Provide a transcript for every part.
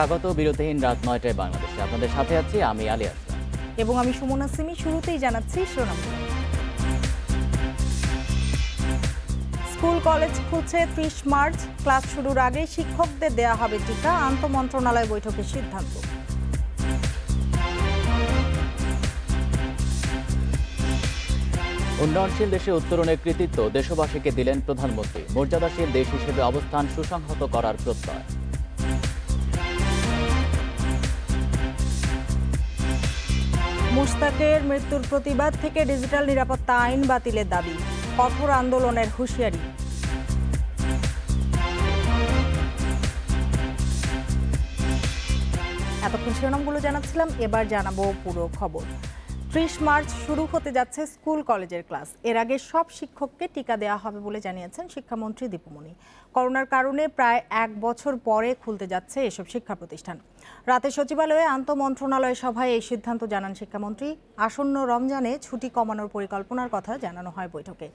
স্বাগত বিরতিহীন রাত নয়টায় বাংলাদেশে। আপনাদের সাথে আছি আমি আলী আসলাম এবং আমি সুমনা সিমি শুরুতেই জানাচ্ছি শিরোনামগুলো। স্কুল কলেজ খুলছে ত্রিশ মার্চ। ক্লাস শুরুর আগে শিক্ষকদের দেয়া হবে টিকা। আন্তঃ মন্ত্রণালয় বৈঠকের সিদ্ধান্ত। উন্নয়নশীল দেশে উত্তরণের কৃতিত্ব দেশবাসীকে দিলেন প্রধানমন্ত্রী। মর্যাদাশীল দেশ হিসেবে অবস্থান সুসংহত করার প্রত্যয়। মুশতাকের মৃত্যুর প্রতিবাদ থেকে ডিজিটাল নিরাপত্তা আইন বাতিলের দাবি, কঠোর আন্দোলনের হুঁশিয়ারি। এতক্ষণ শিরোনামগুলো জানাচ্ছিলাম, এবার জানাব পুরো খবর। ত্রিশ মার্চ শুরু হতে যাচ্ছে স্কুল কলেজের ক্লাস। এর আগে সব শিক্ষককে টিকা দেওয়া হবে বলে জানিয়েছেন শিক্ষামন্ত্রী দীপুমণি। করোনার কারণে প্রায় এক বছর পরে খুলতে যাচ্ছে এসব শিক্ষা প্রতিষ্ঠান। রাতে সচিবালয়ে আন্তঃমন্ত্রণালয় সভায় এই সিদ্ধান্ত জানান শিক্ষামন্ত্রী। আসন্ন রমজানে ছুটি কমানোর পরিকল্পনার কথা জানানো হয় বৈঠকে।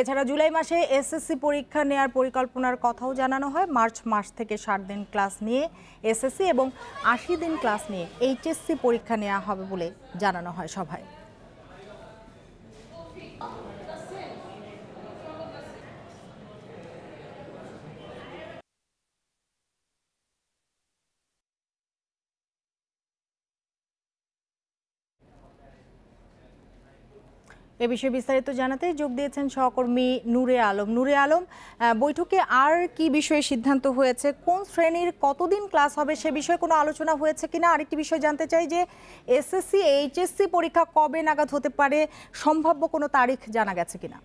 এছাড়া জুলাই মাসে এসএসসি পরীক্ষা নেয়ার পরিকল্পনার কথাও জানানো হয়। মার্চ মাস থেকে ষাট দিন ক্লাস নিয়ে এসএসসি এবং আশি দিন ক্লাস নিয়ে এইচএসসি পরীক্ষা নেওয়া হবে বলে জানানো হয় সভায়। এ বিষয়ে বিস্তারিত জানাতে যোগ দিয়েছেন সহকর্মী নূরে আলম। নূরে আলম বৈঠকে আর কি বিষয়ে সিদ্ধান্ত হয়েছে? কোন শ্রেণির কতদিন ক্লাস হবে সে বিষয়ে কোনো আলোচনা হয়েছে কিনা? আরেকটি বিষয় জানতে চাই যে, এসএসসি, এইচএসসি পরীক্ষা কবে নাগাদ হতে পারে? সম্ভাব্য কোনো তারিখ জানা গেছে কিনা?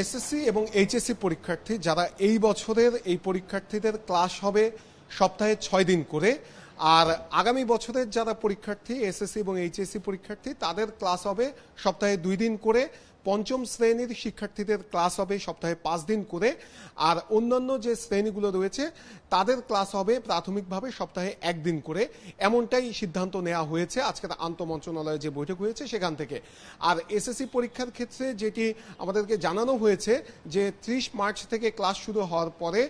এসএসসি এবং এইচএসসি পরীক্ষার্থী যারা এই বছরের এই পরীক্ষার্থীদের ক্লাস হবে সপ্তাহে ছয় দিন করে আর আগামী বছরের যারা পরীক্ষার্থী এসএসসি এবং এইচএসসি পরীক্ষার্থী, তাদের ক্লাস হবে সপ্তাহে দুই দিন করে। পঞ্চম শ্রেণির শিক্ষার্থীদের ক্লাস হবে সপ্তাহে পাঁচ দিন করে। আর অন্যান্য যে শ্রেণীগুলো রয়েছে, তাদের ক্লাস হবে প্রাথমিকভাবে সপ্তাহে একদিন করে। এমনটাই সিদ্ধান্ত নেওয়া হয়েছে আজকের আন্তঃমন্ত্রণালয়ে যে বৈঠক হয়েছে সেখান থেকে। আর এসএসসি পরীক্ষার ক্ষেত্রে যেটি আমাদেরকে জানানো হয়েছে যে, ত্রিশ মার্চ থেকে ক্লাস শুরু হওয়ার পরে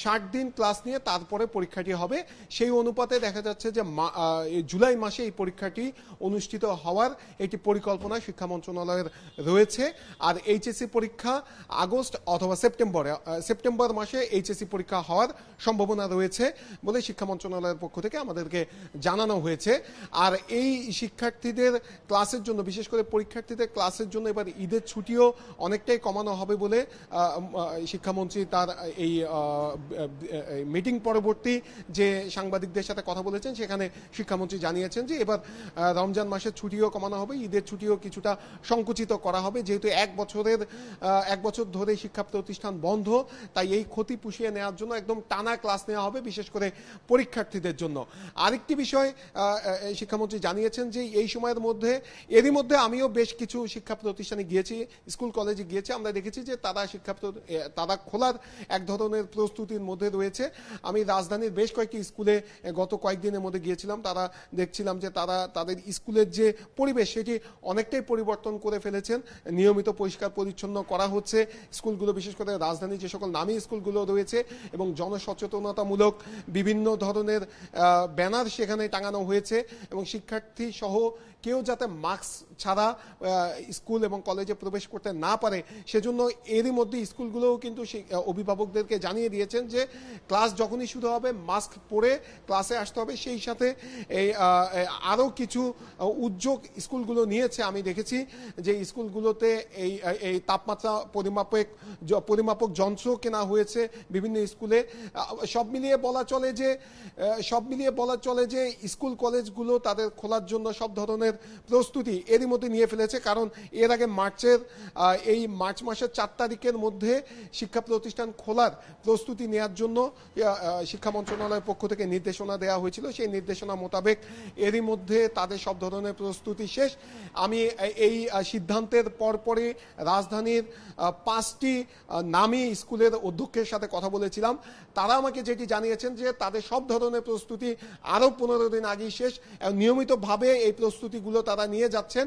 ষাট দিন ক্লাস নিয়ে তারপরে পরীক্ষাটি হবে। সেই অনুপাতে দেখা যাচ্ছে যে জুলাই মাসে এই পরীক্ষাটি অনুষ্ঠিত হওয়ার একটি পরিকল্পনা শিক্ষা মন্ত্রণালয়ের রয়েছে। আর এইচএসসি পরীক্ষা আগস্ট অথবা সেপ্টেম্বরে সেপ্টেম্বর মাসে এইচএসসি পরীক্ষা হওয়ার সম্ভাবনা রয়েছে বলে শিক্ষা মন্ত্রণালয়ের পক্ষ থেকে আমাদেরকে জানানো হয়েছে। আর এই শিক্ষার্থীদের ক্লাসের জন্য, বিশেষ করে পরীক্ষার্থীদের ক্লাসের জন্য এবার ঈদের ছুটিও অনেকটাই কমানো হবে বলে শিক্ষামন্ত্রী তার এই মিটিং পরবর্তী যে সাংবাদিকদের সাথে কথা বলেছেন, সেখানে শিক্ষামন্ত্রী জানিয়েছেন যে এবার রমজান মাসের ছুটিও কমানো হবে, ঈদের ছুটিও কিছুটা সংকুচিত করা হবে। যেহেতু এক বছরের এক বছর ধরে শিক্ষা প্রতিষ্ঠান বন্ধ, তাই এই ক্ষতি পুষিয়ে নেওয়ার জন্য একদম টানা ক্লাস নেওয়া হবে, বিশেষ করে পরীক্ষার্থীদের জন্য। আরেকটি বিষয় শিক্ষামন্ত্রী জানিয়েছেন যে এই সময়ের মধ্যে, এরই মধ্যে আমিও বেশ কিছু শিক্ষা প্রতিষ্ঠানে গিয়েছি, স্কুল, কলেজে গিয়েছি। আমরা দেখেছি যে তারা শিক্ষা তারা খোলার এক ধরনের প্রস্তুতির মধ্যে রয়েছে। আমি রাজধানীর বেশ কয়েকটি স্কুলে গত কয়েকদিনের মধ্যে গিয়েছিলাম। তারা দেখছিলাম যে তারা তাদের স্কুলের যে পরিবেশ, সেটি অনেকটাই পরিবর্তন করে ফেলেছেন। নিয়মিত পরিষ্কার পরিচ্ছন্ন করা হচ্ছে। স্কুলগুলো বিশেষ করে রাজধানীর যে সকল নামী স্কুলগুলো রয়েছে এবং জনসচেতনতামূলক বিভিন্ন ধরনের ব্যানার সেখানে টাঙানো হয়েছে এবং শিক্ষার্থী সহ কেউ যাতে মাস্ক ছাড়া স্কুল এবং কলেজে প্রবেশ করতে না পারে সেজন্য এরই মধ্যে স্কুলগুলোও কিন্তু সেই, অভিভাবকদেরকে জানিয়ে দিয়েছেন যে ক্লাস যখনই শুরু হবে মাস্ক পরে ক্লাসে আসতে হবে। সেই সাথে এই আরও কিছু উদ্যোগ স্কুলগুলো নিয়েছে। আমি দেখেছি যে স্কুলগুলোতে এই এই তাপমাত্রা পরিমাপক পরিমাপক যন্ত্র কেনা হয়েছে বিভিন্ন স্কুলে। সব মিলিয়ে বলা চলে যে সব মিলিয়ে বলা চলে যে স্কুল কলেজগুলো তাদের খোলার জন্য সব ধরনের প্রস্তুতি। এরই মধ্যে নিয়ে ফেলেছে, কারণ এর আগে মার্চের এই মার্চ মাসের চার তারিখের মধ্যে শিক্ষা প্রতিষ্ঠান খোলার প্রস্তুতি নেওয়ার জন্য শিক্ষা মন্ত্রণালয়ের পক্ষ থেকে নির্দেশনা দেওয়া হয়েছিল। সেই নির্দেশনা মোতাবেক এরই মধ্যে তাদের সব ধরনের প্রস্তুতি শেষ। আমি এই সিদ্ধান্তের পরপরই রাজধানীর পাঁচটি নামী স্কুলের অধ্যক্ষের সাথে কথা বলেছিলাম। তারা আমাকে যেটি জানিয়েছেন যে তাদের সব ধরনের প্রস্তুতি আরও পনেরো দিন আগেই শেষ। নিয়মিতভাবে এই প্রস্তুতিগুলো তারা নিয়ে যাচ্ছেন।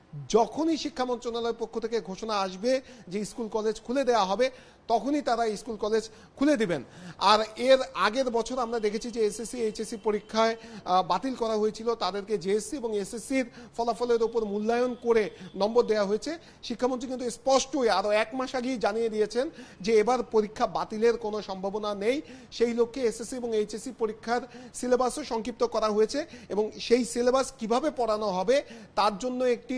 যখনই শিক্ষা মন্ত্রণালয়ের পক্ষ থেকে ঘোষণা আসবে যে স্কুল কলেজ খুলে দেওয়া হবে, তখনই তারা স্কুল কলেজ খুলে দিবেন। আর এর আগের বছর আমরা দেখেছি যে এসএসসি, এইচএসসি পরীক্ষায় বাতিল করা হয়েছিল। তাদেরকে জেএসসি এবং এসএসসির ফলাফলের ওপর মূল্যায়ন করে নম্বর দেওয়া হয়েছে। শিক্ষামন্ত্রী কিন্তু স্পষ্টই আরও এক মাস আগেই জানিয়ে দিয়েছেন যে এবার পরীক্ষা বাতিলের কোনো সম্ভাবনা নেই। সেই লক্ষ্যে এসএসসি এবং এইচএসসি পরীক্ষার সিলেবাসও সংক্ষিপ্ত করা হয়েছে এবং সেই সিলেবাস কীভাবে পড়ানো হবে, তার জন্য একটি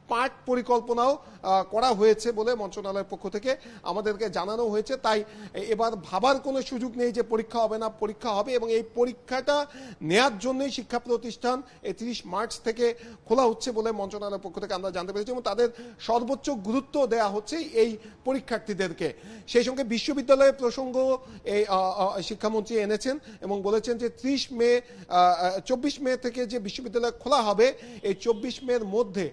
পাঠ পরিকল্পনাও করা হয়েছে বলে মন্ত্রণালয়ের পক্ষ থেকে আমাদেরকে জানানো হয়েছে। তাই এবার ভাবার কোনো সুযোগ নেই যে পরীক্ষা হবে না, পরীক্ষা হবে এবং এই পরীক্ষাটা নেয়ার জন্যই শিক্ষা প্রতিষ্ঠান এই তিরিশ মার্চ থেকে খোলা হচ্ছে বলে মন্ত্রণালয়ের পক্ষ থেকে আমরা জানতে পেরেছি এবং তাদের সর্বোচ্চ গুরুত্ব দেয়া হচ্ছে এই পরীক্ষার্থীদেরকে। সেই সঙ্গে বিশ্ববিদ্যালয়ের প্রসঙ্গ এই শিক্ষামন্ত্রী এনেছেন এবং বলেছেন যে ত্রিশ মে চব্বিশ মে থেকে যে বিশ্ববিদ্যালয় খোলা হবে, এই চব্বিশ মের মধ্যে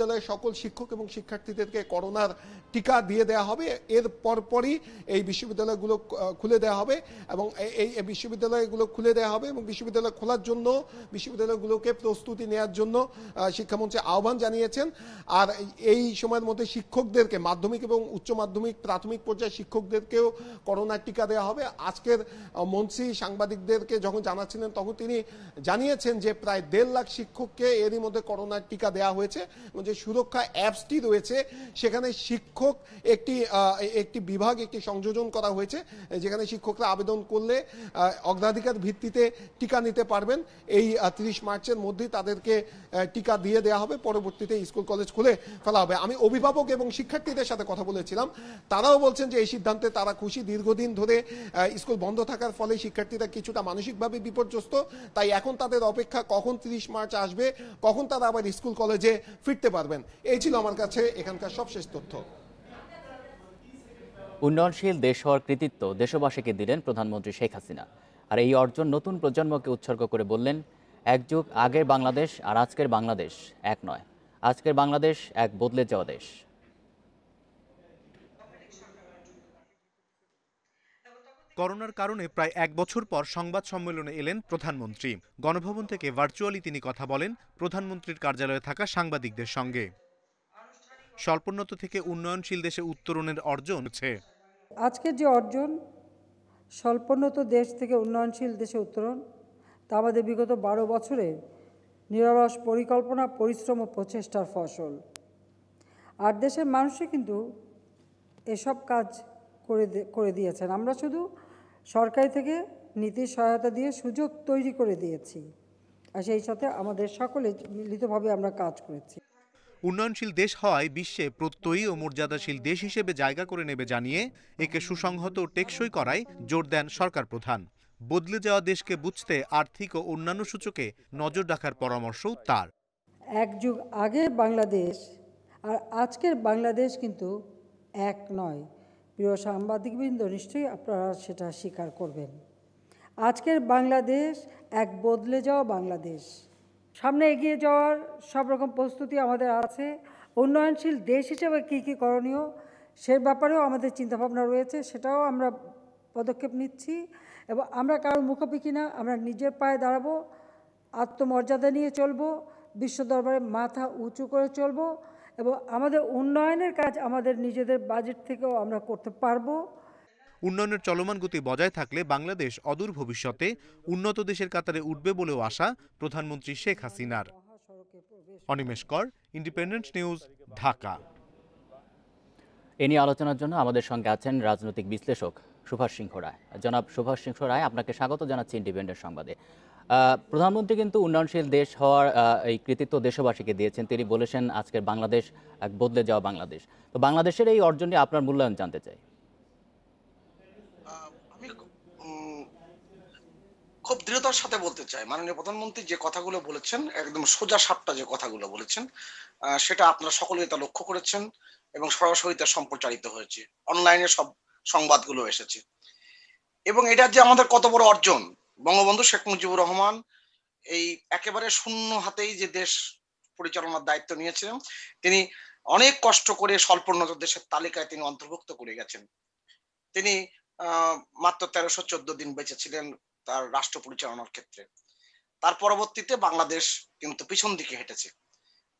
বিশ্ববিদ্যালয়ের সকল শিক্ষক এবং শিক্ষার্থীদেরকে করোনার টিকা দিয়ে দেওয়া হবে। এর পরপরই এই বিশ্ববিদ্যালয়গুলো খুলে দেওয়া হবে এবং এই- বিশ্ববিদ্যালয়গুলো খুলে দেওয়া হবে এবং বিশ্ববিদ্যালয় খোলার জন্য, বিশ্ববিদ্যালয়গুলোকে প্রস্তুতি নেওয়ার জন্য শিক্ষামন্ত্রী আহ্বান জানিয়েছেন। আর এই- সময়ের মধ্যে শিক্ষকদেরকে মাধ্যমিক এবং উচ্চ মাধ্যমিক প্রাথমিক পর্যায়ে শিক্ষকদেরকেও করোনার টিকা দেওয়া হবে। আজকের মন্ত্রী সাংবাদিকদেরকে যখন জানাচ্ছিলেন, তখন তিনি জানিয়েছেন যে প্রায় দেড় লাখ শিক্ষককে এরই মধ্যে করোনার টিকা দেওয়া হয়েছে যে সুরক্ষা অ্যাপসটি রয়েছে, সেখানে শিক্ষক একটি একটি বিভাগ, একটি সংযোজন করা হয়েছে, যেখানে শিক্ষকরা আবেদন করলে অগ্রাধিকার ভিত্তিতে টিকা নিতে পারবেন। এই তিরিশ মার্চের মধ্যেই তাদেরকে টিকা দিয়ে দেওয়া হবে। পরবর্তীতে স্কুল, কলেজ খুলে ফেলা হবে। আমি অভিভাবক এবং শিক্ষার্থীদের সাথে কথা বলেছিলাম। তারাও বলছেন যে এই সিদ্ধান্তে তারা খুশি। দীর্ঘদিন ধরে স্কুল বন্ধ থাকার ফলে শিক্ষার্থীরা কিছুটা মানসিকভাবে বিপর্যস্ত। তাই এখন তাদের অপেক্ষা কখন তিরিশ মার্চ আসবে, কখন তারা আবার স্কুল, কলেজে ফিরতে পারবেন। এই ছিল আমার কাছে এখানকার সবশেষ তথ্য। উন্নয়নশীল দেশ হওয়ার কৃতিত্ব দেশবাসীকে দিলেন প্রধানমন্ত্রী শেখ হাসিনা। আর এই অর্জন নতুন প্রজন্মকে উৎসর্গ করে বললেন, এক যুগ আগের বাংলাদেশ আর আজকের বাংলাদেশ এক নয়। আজকের বাংলাদেশ এক বদলে যাওয়া দেশ। করোনার কারণে প্রায় এক বছর পর সংবাদ সম্মেলনে এলেন প্রধানমন্ত্রী। গণভবন থেকে ভার্চুয়ালি তিনি কথা বলেন প্রধানমন্ত্রীর কার্যালয়ে থাকা সাংবাদিকদের সঙ্গে। স্বল্পোন্নত থেকে উন্নয়নশীল দেশে উত্তরণের অর্জন হচ্ছে। আজকের যে অর্জন, স্বল্পোন্নত দেশ থেকে উন্নয়নশীল দেশে উত্তরণ, তা আমাদের বিগত বারো বছরে নিরলস পরিকল্পনা, পরিশ্রম ও প্রচেষ্টার ফসল। আর দেশের মানুষই কিন্তু এসব কাজ করে করে দিয়েছেন। আমরা শুধু সরকারি থেকে নীতি সহায়তা দিয়ে সুযোগ তৈরি করে দিয়েছি। আর সেই সাথে আমাদের সকলে মিলিতভাবে আমরা কাজ করেছি। উন্নয়নশীল দেশ হওয়ায় বিশ্বে প্রত্যয়ী ও মর্যাদাশীল দেশ হিসেবে জায়গা করে নেবে জানিয়ে একে সুসংহত ও টেকসই করায় জোর দেন সরকার প্রধান। বদলে যাওয়া দেশকে বুঝতে আর্থিক ও অন্যান্য সূচকে নজর রাখার পরামর্শও তার। এক যুগ আগের বাংলাদেশ আর আজকের বাংলাদেশ কিন্তু এক নয়। প্রিয় সাংবাদিকবৃন্দ, নিশ্চয়ই আপনারা সেটা স্বীকার করবেন। আজকের বাংলাদেশ এক বদলে যাওয়া বাংলাদেশ। সামনে এগিয়ে যাওয়ার সব রকম প্রস্তুতি আমাদের আছে। উন্নয়নশীল দেশ হিসেবে কী কী করণীয়, সে ব্যাপারেও আমাদের চিন্তাভাবনা রয়েছে, সেটাও আমরা পদক্ষেপ নিচ্ছি। এবং আমরা কারোর মুখোমুখি না, আমরা নিজের পায়ে দাঁড়াবো, আত্মমর্যাদা নিয়ে চলবো, বিশ্ব দরবারে মাথা উঁচু করে চলবো এবং আমাদের উন্নয়নের কাজ আমাদের নিজেদের বাজেট থেকেও আমরা করতে পারব। উন্নয়নের চলমান গতি বজায় থাকলে বাংলাদেশ অদূর ভবিষ্যতে উন্নত দেশের কাতারে উঠবে বলেও আশা প্রধানমন্ত্রী শেখ হাসিনার। অনিমেষ কর ইন্ডিপেন্ডেন্ট নিউজ ঢাকা। এ নিয়ে আলোচনার জন্য আমাদের সঙ্গে আছেন রাজনৈতিক বিশ্লেষক সুভাষ সিংহ রায়। জনাব সুভাষ সিংহ রায় আপনাকে স্বাগত জানাচ্ছি ইন্ডিপেন্ডেন্ট সংবাদে। প্রধানমন্ত্রী কিন্তু উন্নয়নশীল দেশ হওয়ার এই কৃতিত্ব দেশবাসীকে দিয়েছেন। তিনি বলেছেন, আজকের বাংলাদেশ এক বদলে যাওয়া বাংলাদেশ। তো বাংলাদেশের এই অর্জনটি আপনার মূল্যায়ন জানতে চাই। আমি খুব দৃঢ়তার সাথে বলতে চাই। মাননীয় প্রধানমন্ত্রী যে কথাগুলো বলেছেন, একদম সোজা সাপটা যে কথাগুলো বলেছেন সেটা আপনারা সকলেই তা লক্ষ্য করেছেন এবং সরাসরি তা সম্প্রচারিত হয়েছে। অনলাইনে সব সংবাদগুলো এসেছে। এবং এটা যে আমাদের কত বড় অর্জন বঙ্গবন্ধু শেখ মুজিবুর রহমান এই একেবারে শূন্য হাতেই যে দেশ পরিচালনার দায়িত্ব নিয়েছিলেন তিনি অনেক কষ্ট করে স্বল্পোন্নত দেশের তালিকায় তিনি অন্তর্ভুক্ত করে গেছেন। তিনি মাত্র তেরোশো চোদ্দ দিন বেঁচে ছিলেন তার রাষ্ট্র পরিচালনার ক্ষেত্রে। তার পরবর্তীতে বাংলাদেশ কিন্তু পিছন দিকে হেঁটেছে।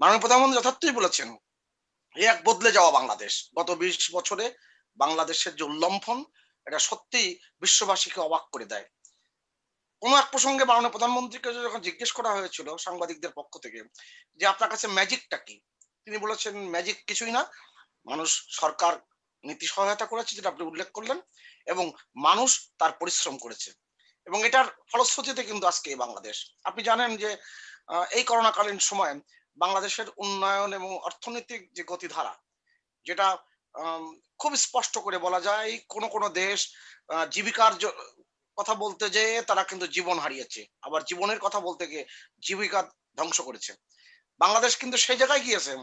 মাননীয় প্রধানমন্ত্রী যথার্থই বলেছেন এই এক বদলে যাওয়া বাংলাদেশ। গত বিশ বছরে বাংলাদেশের যে উল্লম্ফন, এটা সত্যিই বিশ্ববাসীকে অবাক করে দেয়। কোনো এক প্রসঙ্গে মাননীয় প্রধানমন্ত্রীকে যখন জিজ্ঞেস করা হয়েছিল সাংবাদিকদের পক্ষ থেকে যে আপনার কাছে ম্যাজিকটা কি? তিনি বলেছেন, ম্যাজিক কিছুই না। মানুষ সরকার নীতি সহায়তা করেছে, যেটা আপনি উল্লেখ করলেন, এবং মানুষ তার পরিশ্রম করেছে। এবং এটার ফলশ্রুতিতে কিন্তু আজকে বাংলাদেশ। আপনি জানেন যে এই করোনাকালীন সময়ে বাংলাদেশের উন্নয়ন এবং অর্থনৈতিক যে গতিধারা, যেটা খুব স্পষ্ট করে বলা যায়, কোন কোন দেশ জীবিকার কথা বলতে যেয়ে তারা কিন্তু জীবন হারিয়েছে। আবার জীবনের কথা বলতে গিয়ে জীবিকা ধ্বংস করেছে। বাংলাদেশ কিন্তু সেই জায়গায় গিয়েছে।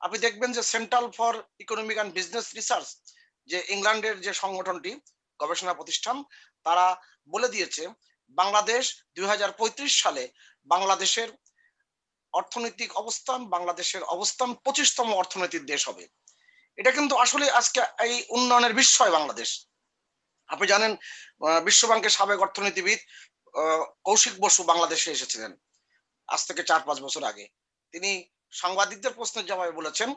আপনি দেখবেন যে central for economic and business research যে ইংল্যান্ডের যে সংগঠনটি, গবেষণা প্রতিষ্ঠান, তারা বলে দিয়েছে, বাংলাদেশ দুই হাজার পঁয়ত্রিশ সালে বাংলাদেশের অর্থনৈতিক অবস্থান, বাংলাদেশের অবস্থান পঁচিশতম অর্থনৈতিক দেশ হবে। এটা কিন্তু আসলে আজকে এই উন্নয়নের বিস্ময় বাংলাদেশ। আপনি জানেন বিশ্বব্যাংকের সাবেক অর্থনীতিবিদ কৌশিক বসু বাংলাদেশে এসেছিলেন আজ থেকে চার পাঁচ বছর আগে। তিনি সাংবাদিকদের প্রশ্নের জবাবে বলেছেন,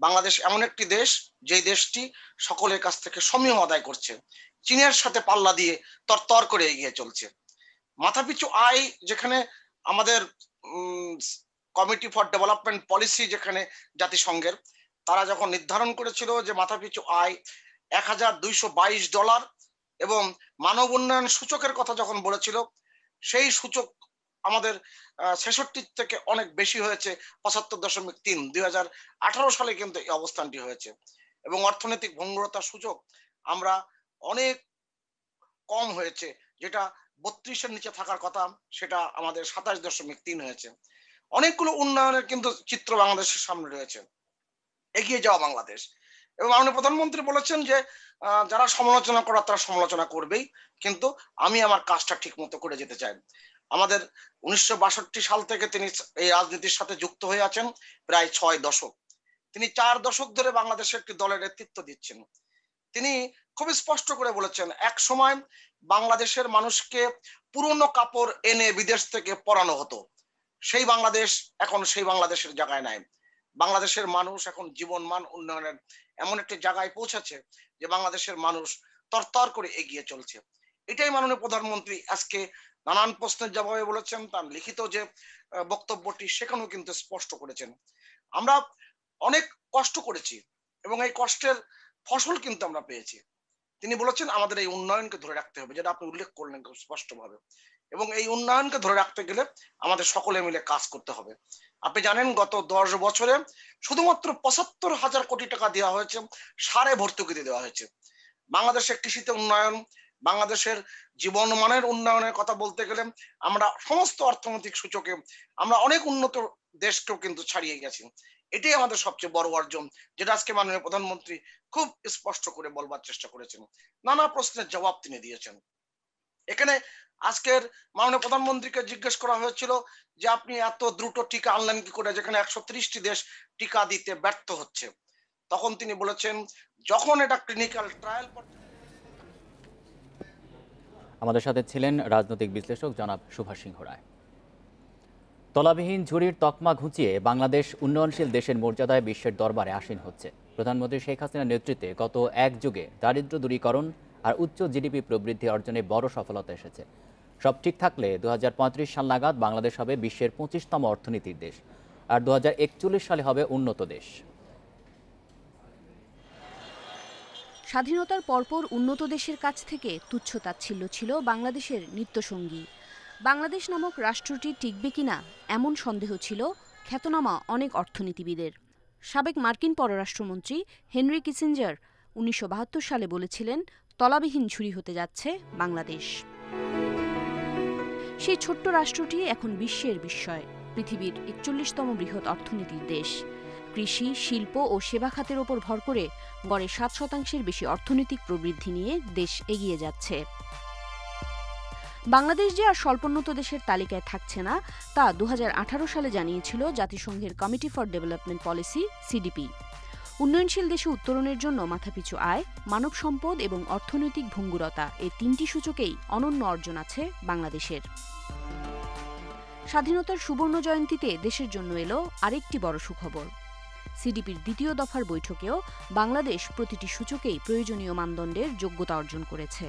বাংলাদেশ এমন একটি দেশ যেই দেশটি সকলের কাছ থেকে সমীহ আদায় করছে। চীনের সাথে পাল্লা দিয়ে তরতর করে এগিয়ে চলছে। মাথাপিছু আয় যেখানে আমাদের কমিটি ফর ডেভেলপমেন্ট পলিসি যেখানে জাতিসংঘের, তারা যখন নির্ধারণ করেছিল যে মাথাপিছু আয় এক হাজার দুইশো বাইশ ডলার এবং মানব উন্নয়ন সূচকের কথা যখন বলেছিল, সেই সূচক আমাদের ছেষট্টির থেকে অনেক বেশি হয়েছে, পঁচাত্তর দশমিক তিন। দুই সালে কিন্তু এই অবস্থানটি হয়েছে। এবং অর্থনৈতিক ভঙ্গুরতার সূচক আমরা অনেক কম হয়েছে, যেটা বত্রিশের নিচে থাকার কথা, সেটা আমাদের সাতাশ দশমিক তিন হয়েছে। অনেকগুলো উন্নয়নের কিন্তু চিত্র বাংলাদেশের সামনে রয়েছে। এগিয়ে যাওয়া বাংলাদেশ। এবং মাননীয় প্রধানমন্ত্রী বলেছেন যে যারা সমালোচনা করার তারা সমালোচনা করবেই। কিন্তু আমি আমার কাজটা ঠিক মতো করে যেতে চাই। আমাদের উনিশশো বাষট্টি সাল থেকে তিনি এই রাজনীতির সাথে যুক্ত হয়ে আছেন প্রায় ছয় দশক। তিনি চার দশক ধরে বাংলাদেশের একটি দলের নেতৃত্ব দিচ্ছেন। তিনি খুব স্পষ্ট করে বলেছেন, এক সময় বাংলাদেশের মানুষকে পুরনো কাপড় এনে বিদেশ থেকে পরানো হতো। সেই বাংলাদেশ এখন সেই বাংলাদেশের জায়গায় নাই। বাংলাদেশের মানুষ এখন জীবন মান উন্নয়নের এমন একটি জায়গায় পৌঁছেছে যে বাংলাদেশের মানুষ তরতর করে এগিয়ে চলছে। এটাই মাননীয় প্রধানমন্ত্রী আজকে নানান প্রশ্নের জবাবে বলেছেন, তার লিখিত যে বক্তব্যটি সেখানেও কিন্তু স্পষ্ট করেছেন। আমরা অনেক কষ্ট করেছি এবং এই কষ্টের ফসল কিন্তু আমরা পেয়েছি। তিনি বলেছেন, আমাদের এই উন্নয়নকে ধরে রাখতে হবে, যেটা আপনি উল্লেখ করলেন খুব স্পষ্টভাবে। এবং এই উন্নয়নকে ধরে রাখতে গেলে আমাদের সকলে মিলে কাজ করতে হবে। আপনি জানেন, গত দশ বছরে শুধুমাত্র পঁচাত্তর হাজার কোটি টাকা দেওয়া হয়েছে সারে ভর্তুকিতে দেওয়া হয়েছে। বাংলাদেশের কৃষিতে উন্নয়ন, বাংলাদেশের জীবনমানের উন্নয়নের কথা বলতে গেলে আমরা সমস্ত অর্থনৈতিক সূচকে আমরা অনেক উন্নত দেশকেও কিন্তু ছাড়িয়ে গেছি। এটাই আমাদের সবচেয়ে বড় অর্জন, যেটা আজকে মাননীয় প্রধানমন্ত্রী খুব স্পষ্ট করে বলবার চেষ্টা করেছেন। নানা প্রশ্নের জবাব তিনি দিয়েছেন। এখানে আজকের মাননীয় প্রধানমন্ত্রীকে জিজ্ঞেস করা হয়েছিল যে আপনি এত দ্রুত টিকা আনলেন কি করে, যেখানে একশো ত্রিশটি দেশ টিকা দিতে ব্যর্থ হচ্ছে। তখন তিনি বলেছেন, যখন এটা ক্লিনিক্যাল ট্রায়াল আমাদের সাথে ছিলেন রাজনৈতিক বিশ্লেষক জনাব সুভাষ সিংহ রায়। তলাবিহীন ঝুড়ির তকমা ঘুচিয়ে বাংলাদেশ উন্নয়নশীল দেশের মর্যাদায় বিশ্বের দরবারে আসীন হচ্ছে। প্রধানমন্ত্রী শেখ হাসিনার নেতৃত্বে গত এক যুগে দারিদ্র্য দূরীকরণ আর উচ্চ জিডিপি প্রবৃদ্ধি অর্জনে বড় সফলতা এসেছে। সব ঠিক থাকলে দু সাল নাগাদ বাংলাদেশ হবে বিশ্বের পঁচিশতম অর্থনীতির দেশ, আর দুহাজার একচল্লিশ সালে হবে উন্নত দেশ। স্বাধীনতার পরপর উন্নত দেশের কাছ থেকে তুচ্ছতাচ্ছিল্য ছিল বাংলাদেশের নিত্যসঙ্গী। বাংলাদেশ নামক রাষ্ট্রটি টিকবে কিনা এমন সন্দেহ ছিল খ্যাতনামা অনেক অর্থনীতিবিদের। সাবেক মার্কিন পররাষ্ট্রমন্ত্রী হেনরি কিসিঞ্জার উনিশশো সালে বলেছিলেন, তলাবিহীন ঝুড়ি হতে যাচ্ছে বাংলাদেশ। সেই ছোট্ট রাষ্ট্রটি এখন বিশ্বের বিস্ময়, পৃথিবীর একচল্লিশতম বৃহৎ অর্থনীতির দেশ। কৃষি, শিল্প ও সেবা খাতের ওপর ভর করে গড়ে সাত শতাংশের বেশি অর্থনৈতিক প্রবৃদ্ধি নিয়ে দেশ এগিয়ে যাচ্ছে। বাংলাদেশ যে আর স্বল্পোন্নত দেশের তালিকায় থাকছে না, তা দু হাজার আঠারো সালে জানিয়েছিল জাতিসংঘের committee for development policy, CDP. উন্নয়নশীল দেশে উত্তরণের জন্য মাথাপিছু আয়, মানব সম্পদ এবং অর্থনৈতিক ভঙ্গুরতা এই তিনটি সূচকেই অনন্য অর্জন আছে বাংলাদেশের। স্বাধীনতার সুবর্ণ জয়ন্তীতে দেশের জন্য এলো আরেকটি বড় সুখবর। সিডিপির দ্বিতীয় দফার বৈঠকেও বাংলাদেশ প্রতিটি সূচকেই প্রয়োজনীয় মানদণ্ডের যোগ্যতা অর্জন করেছে।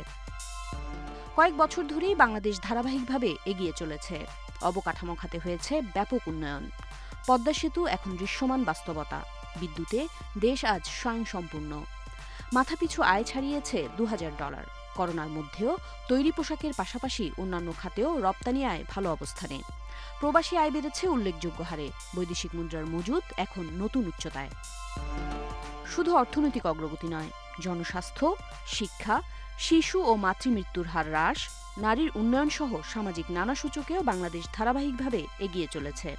কয়েক বছর ধরেই বাংলাদেশ ধারাবাহিকভাবে এগিয়ে চলেছে। অবকাঠামো খাতে হয়েছে ব্যাপক উন্নয়ন। পদ্মা সেতু এখন দৃশ্যমান বাস্তবতা। বিদ্যুতে দেশ আজ স্বয়ংসম্পূর্ণ। মাথাপিছু আয় ছাড়িয়েছে দু হাজার ডলার। করোনার মধ্যেও তৈরি পোশাকের পাশাপাশি অন্যান্য খাতেও রপ্তানি আয় ভালো অবস্থানে। প্রবাসী আয় বেড়েছে উল্লেখযোগ্য হারে। বৈদেশিক মুদ্রার মজুদ এখন নতুন উচ্চতায়। শুধু অর্থনৈতিক অগ্রগতি নয়, জনস্বাস্থ্য, শিক্ষা, শিশু ও মাতৃমৃত্যুর হার হ্রাস, নারীর উন্নয়ন সহ সামাজিক নানা সূচকেও বাংলাদেশ ধারাবাহিকভাবে এগিয়ে চলেছে।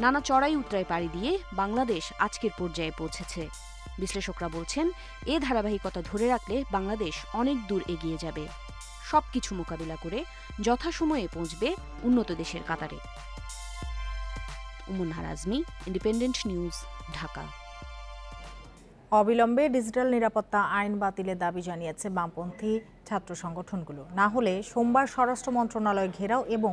নানা চড়াই উতরাই পাড়ি দিয়ে বাংলাদেশ আজকের পর্যায়ে পৌঁছেছে। বিশ্লেষকরা বলছেন, এ ধারাবাহিকতা ধরে রাখলে বাংলাদেশ অনেক দূর এগিয়ে যাবে। সবকিছু মোকাবিলা করে যথাসময়ে পৌঁছবে উন্নত দেশের কাতারে। Independent News, Dhaka. অবিলম্বে ডিজিটাল নিরাপত্তা আইন বাতিলের দাবি জানিয়েছে বামপন্থী ছাত্র সংগঠনগুলো। না হলে সোমবার স্বরাষ্ট্র মন্ত্রণালয় ঘেরাও এবং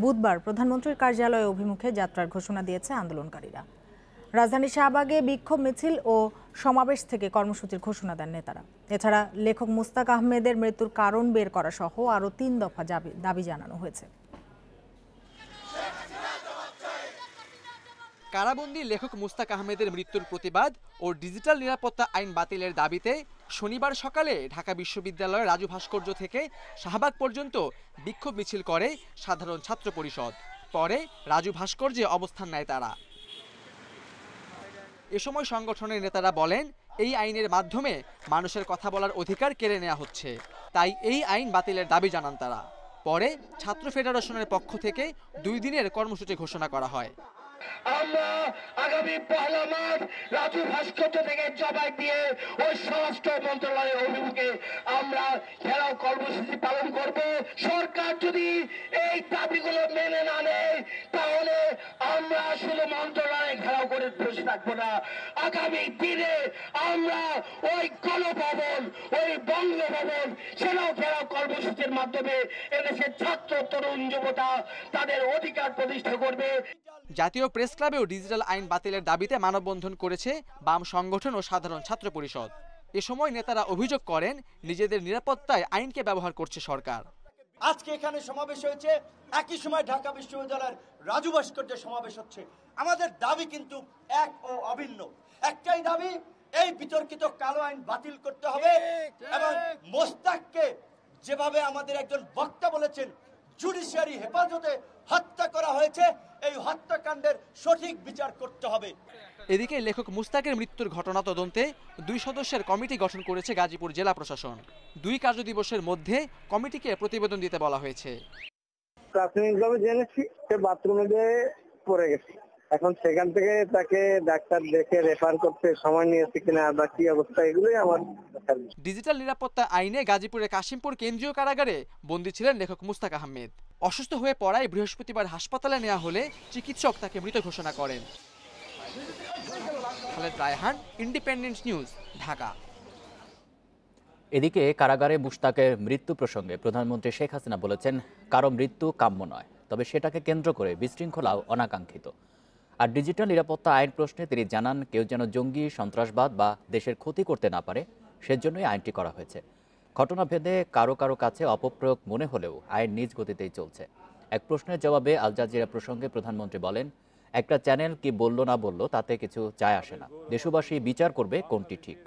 বুধবার প্রধানমন্ত্রীর কার্যালয়ে অভিমুখে যাত্রার ঘোষণা দিয়েছে আন্দোলনকারীরা। রাজধানী শাহবাগে বিক্ষোভ মিছিল ও সমাবেশ থেকে কর্মসূচির ঘোষণা দেন নেতারা। এছাড়া লেখক মুস্তাক আহমেদের মৃত্যুর কারণ বের করা সহ আরও তিন দফা দাবি- জানানো হয়েছে। কারাবন্দী লেখক মুস্তাক আহমেদের মৃত্যুর প্রতিবাদ ও ডিজিটাল নিরাপত্তা আইন বাতিলের দাবিতে শনিবার সকালে ঢাকা বিশ্ববিদ্যালয়ের রাজু ভাস্কর্য থেকে শাহবাগ পর্যন্ত বিক্ষোভ মিছিল করে সাধারণ ছাত্র পরিষদ। পরে রাজু ভাস্কর্যে অবস্থান নেয় তারা। এ সময় সংগঠনের নেতারা বলেন, এই আইনের মাধ্যমে মানুষের কথা বলার অধিকার কেড়ে নেওয়া হচ্ছে। তাই এই আইন বাতিলের দাবি জানান তারা। পরে ছাত্র ফেডারেশনের পক্ষ থেকে দুই দিনের কর্মসূচি ঘোষণা করা হয়। আমরা আগামী পহেলা মার্চ রাজু ভাস্কর্য থেকে জবাই দিয়ে ওই স্বরাষ্ট্র মন্ত্রণালয়ের অভিমুখে আমরা ঘেরাও কর্মসূচি পালন করব। সরকার যদি এই দাবিগুলো মেনে না নেয়, তাহলে আমরা শুধু মন্ত্রণালয়ে ঘেরাও করে বসে থাকব না। আগামী দিনে আমরা ওই গণভবন, ওই বঙ্গভবন, সেটাও ঘেরাও কর্মসূচির মাধ্যমে এদেশের ছাত্র, তরুণ, যুবতা তাদের অধিকার প্রতিষ্ঠা করবে। জাতীয় প্রেস ক্লাবেও ডিজিটাল আইন বাতিলের দাবিতে মানববন্ধন করেছে বাম সংগঠন ও সাধারণ ছাত্র পরিষদ। এ সময় নেতারা অভিযোগ করেন নিজেদের নিরাপত্তায় আইনকে ব্যবহার করছে সরকার। আজকে এখানে সমাবেশ হয়েছে। একই সময় ঢাকা বিশ্ববিদ্যালয়ের রাজু ভাস্কর্যের সমাবেশ হচ্ছে। আমাদের দাবি কিন্তু এক ও অভিন্ন। একটাই দাবি এই বিতর্কিত কালো আইন বাতিল করতে হবে এবং মোস্তাককে যেভাবে আমাদের একজন বক্তা বলেছেন জুডিশিয়ারি হেফাজতে হত্যা করা হয়েছে। এই হত্যাকাণ্ডের সঠিক বিচার করতে হবে। এদিকে লেখক মুস্তাকের মৃত্যুর ঘটনা তদন্তে দুই সদস্যের কমিটি গঠন করেছে গাজীপুর জেলা প্রশাসন। দুই কার্যদিবসের মধ্যে কমিটিকে প্রতিবেদন দিতে বলা হয়েছে। প্রাথমিকভাবে জেনেছি সে বাথরুমে গিয়ে পড়ে গেছে। এখন সেখান থেকে তাকে ডাক্তার দেখে রেফার করতে সময় নিয়েছে কিনা বা কি অবস্থা এগুলোই আমার ডিজিটাল নিরাপত্তা আইনে গাজীপুরের কাশিমপুর কেন্দ্রীয় কারাগারে বন্দী ছিলেন লেখক মুস্তাক আহমেদ। অসুস্থ হয়ে পড়ায় বৃহস্পতিবার হাসপাতালে নেওয়া হলে চিকিৎসক তাকে মৃত ঘোষণা করেন। Khaled Raihan Independent News Dhaka. এদিকে কারাগারে মুশতাকের মৃত্যু প্রসঙ্গে প্রধানমন্ত্রী শেখ হাসিনা বলেছেন কারও মৃত্যু কাম্য নয় তবে সেটাকে কেন্দ্র করে বিশৃঙ্খলাও অনাকাঙ্ক্ষিত। আর ডিজিটাল নিরাপত্তা আইন প্রশ্নে তিনি জানান, কেউ যেন জঙ্গি, সন্ত্রাসবাদ বা দেশের ক্ষতি করতে না পারে, সেজন্যই আইনটি করা হয়েছে। ঘটনা ভেদে কারও কারও কাছে অপপ্রয়োগ মনে হলেও আইন নিজ গতিতেই চলছে। এক প্রশ্নের জবাবে আল জাজিরা প্রসঙ্গে প্রধানমন্ত্রী বলেন, একটা চ্যানেল কি বলল না বলল তাতে কিছু যায় আসে না। দেশবাসী বিচার করবে কোনটি ঠিক।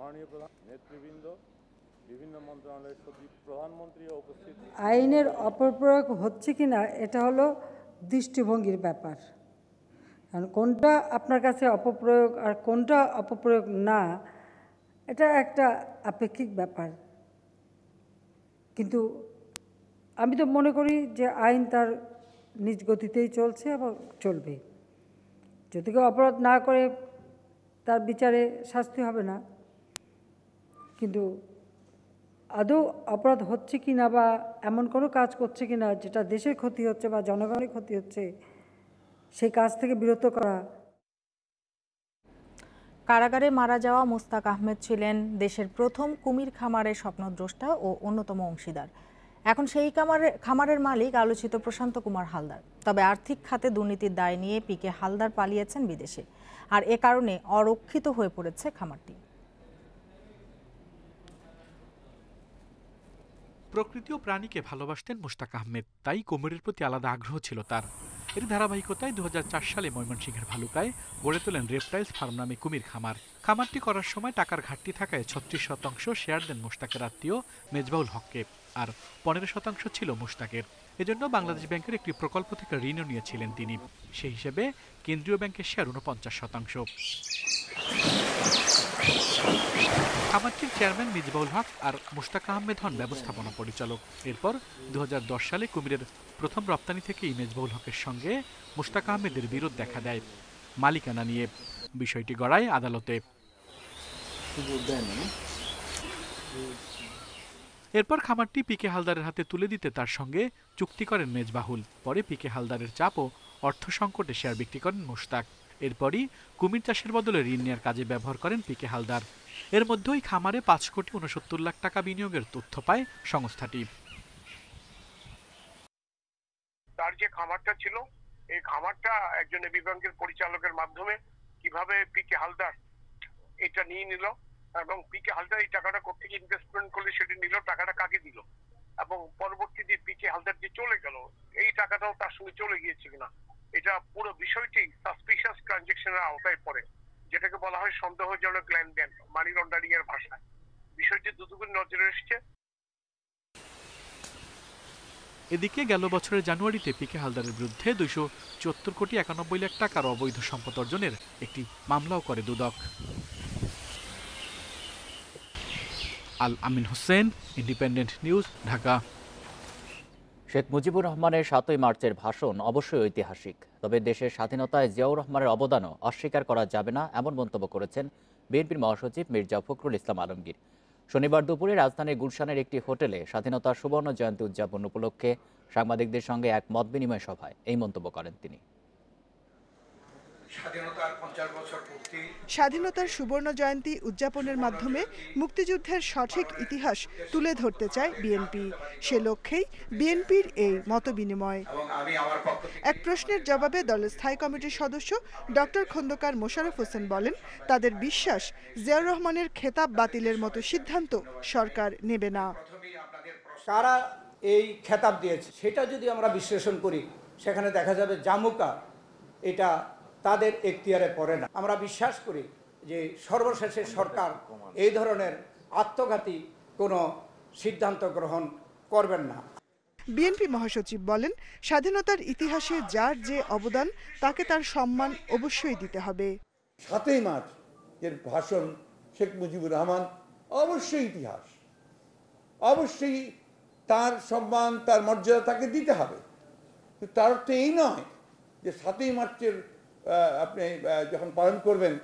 মাননীয় প্রধান, নেতৃবৃন্দ আইনের অপপ্রয়োগ হচ্ছে কি না, এটা হলো দৃষ্টিভঙ্গির ব্যাপার। কারণ কোনটা আপনার কাছে অপপ্রয়োগ আর কোনটা অপপ্রয়োগ না, এটা একটা আপেক্ষিক ব্যাপার। কিন্তু আমি তো মনে করি যে আইন তার নিজ গতিতেই চলছে এবং চলবে। যদি কেউ অপরাধ না করে, তার বিচারে শাস্তি হবে না। কিন্তু আদৌ অপরাধ হচ্ছে কি না বা এমন কোনো কাজ করছে কি না যেটা দেশের ক্ষতি হচ্ছে বা জনগণের ক্ষতি হচ্ছে, সেই কাজ থেকে বিরত করা। কারাগারে মারা যাওয়া মোস্তাক আহমেদ ছিলেন দেশের প্রথম কুমির খামারের স্বপ্নদ্রষ্টা ও অন্যতম অংশীদার। এখন সেই খামারের খামারের মালিক আলোচিত প্রশান্ত কুমার হালদার। তবে আর্থিক খাতে দুর্নীতির দায় নিয়ে পিকে হালদার পালিয়েছেন বিদেশে। আর এ কারণে অরক্ষিত হয়ে পড়েছে খামারটি। প্রকৃতি ও প্রাণীকে ভালোবাসতেন মুশতাক আহমেদ। তাই কুমিরের প্রতি আলাদা আগ্রহ ছিল তার। এর ধারাবাহিকতায় দু হাজার চার সালে ময়মনসিংহের ভালুকায় গড়ে তোলেন রেপটাইলস ফার্ম নামে কুমির খামার। খামারটি করার সময় টাকার ঘাটতি থাকায় ছত্রিশ শতাংশ শেয়ার দেন মুশতাকের আত্মীয় মেজবাউল হককে আর পনেরো শতাংশ ছিল মুশতাকের। এজন্য বাংলাদেশ ব্যাংকের একটি প্রকল্প থেকে ঋণও নিয়েছিলেন তিনি। সেই হিসেবে কেন্দ্রীয় ব্যাংকের শেয়ার উনপঞ্চাশ শতাংশ। খামারটির চেয়ারম্যান মিজবাউল হক আর মুশতাক আহমেদ হন ব্যবস্থাপনা পরিচালক। এরপর দু হাজার দশ সালে কুমিরের প্রথম রপ্তানি থেকেই মেজবাউল হকের সঙ্গে মুশতাক আহমেদের বিরোধ দেখা দেয় মালিকানা নিয়ে। বিষয়টি গড়ায় আদালতে। এরপর খামারটি পিকে হালদারের হাতে তুলে দিতে তার সঙ্গে চুক্তি করেন মেজবাহুল। পরে পিকে হালদারের চাপ ও অর্থ সংকটে শেয়ার বিক্রি করেন মুশতাক। এরপরই কুমির চাষের বদলে ঋণ নেওয়ার কাজে ব্যবহার করেন পিকে হালদার। এর মধ্যেই খামারে পাঁচ কোটি উনসত্তর লাখ টাকা বিনিয়োগের তথ্য পায় সংস্থাটি। তার যে খামারটা ছিল, এই খামারটা একজন ব্যাংকের পরিচালকের মাধ্যমে কীভাবে পিকে হালদার এটা নিয়ে নিল এবং পিকে হালদার এই টাকাটা কোথেকে ইনভেস্টমেন্ট করলে সেটা নিল, টাকাটা কাকে দিল? এবং পরবর্তীতে পিকে হালদার যে চলে গেল, এই টাকাটাও তার সঙ্গে চলে গিয়েছে কিনা? এটা পুরো বিষয়টি সাসপিশিয়াস ট্রানজেকশনের আওতায় পড়ে, যেটাকে বলা হয় সন্দেহজনক লেনদেন মানি লন্ডারিং এর ভাষায়। বিষয়টি দুদকের নজরে এসেছে। এদিকে গেল বছরের জানুয়ারিতে পিকে হালদারের বিরুদ্ধে দুইশো চুয়াত্তর কোটি একানব্বই লাখ টাকার অবৈধ সম্পদ অর্জনের একটি মামলাও করে দুদক। Al Amin Hossain, Independent News, Dhaka. Sheikh Mujibur রহমানের সাতই মার্চের ভাষণ অবশ্যই ঐতিহাসিক। তবে দেশের স্বাধীনতায় জিয়াউর রহমানের অবদানও অস্বীকার করা যাবে না, এমন মন্তব্য করেছেন বিএনপির মহাসচিব মির্জা ফখরুল ইসলাম আলমগীর। শনিবার দুপুরে রাজধানীর গুলশানের একটি হোটেলে স্বাধীনতার সুবর্ণ জয়ন্তী উদযাপন উপলক্ষে সাংবাদিকদের সঙ্গে এক মতবিনিময় সভায় এই মন্তব্য করেন তিনি। স্বাধীনতার পঞ্চাশ বছর পূর্তি। স্বাধীনতার সুবর্ণ জয়ন্তী উদযাপনের মাধ্যমে মুক্তিযুদ্ধের সঠিক ইতিহাস তুলে ধরতে চায় বিএনপি। সে লক্ষ্যেই বিএনপির এই মতবিনিময়। এবং আমি আমার পক্ষ থেকে এক প্রশ্নের জবাবে দলের স্থায়ী কমিটির সদস্য ডক্টর খন্দকার মোশারফ হোসেন বলেন তাদের বিশ্বাস জিয়াউর রহমানের খেতাব বাতিলের মতো সিদ্ধান্ত সরকার নেবে না। কারা এই খেতাব দিয়েছে? সেটা যদি আমরা বিশ্লেষণ করি সেখানে দেখা যাবে জামুকা এটা তাদের এখতিয়ারে পড়ে না। আমরা বিশ্বাস করি যে সর্বশেষে সরকার এই ধরনের আত্মঘাতী কোনো সিদ্ধান্ত গ্রহণ করবেন না। বিএনপি মহাসচিব বলেন স্বাধীনতার ইতিহাসে যার যে অবদান তাকে তার সম্মান অবশ্যই দিতে হবে। সাতই মার্চ এর ভাষণ শেখ মুজিবুর রহমান অবশ্যই ইতিহাস। অবশ্যই তার সম্মান তার মর্যাদা তাকে দিতে হবে। তার অর্থ এই নয় যে সাতই মার্চের আপনি যখন পালন করবেন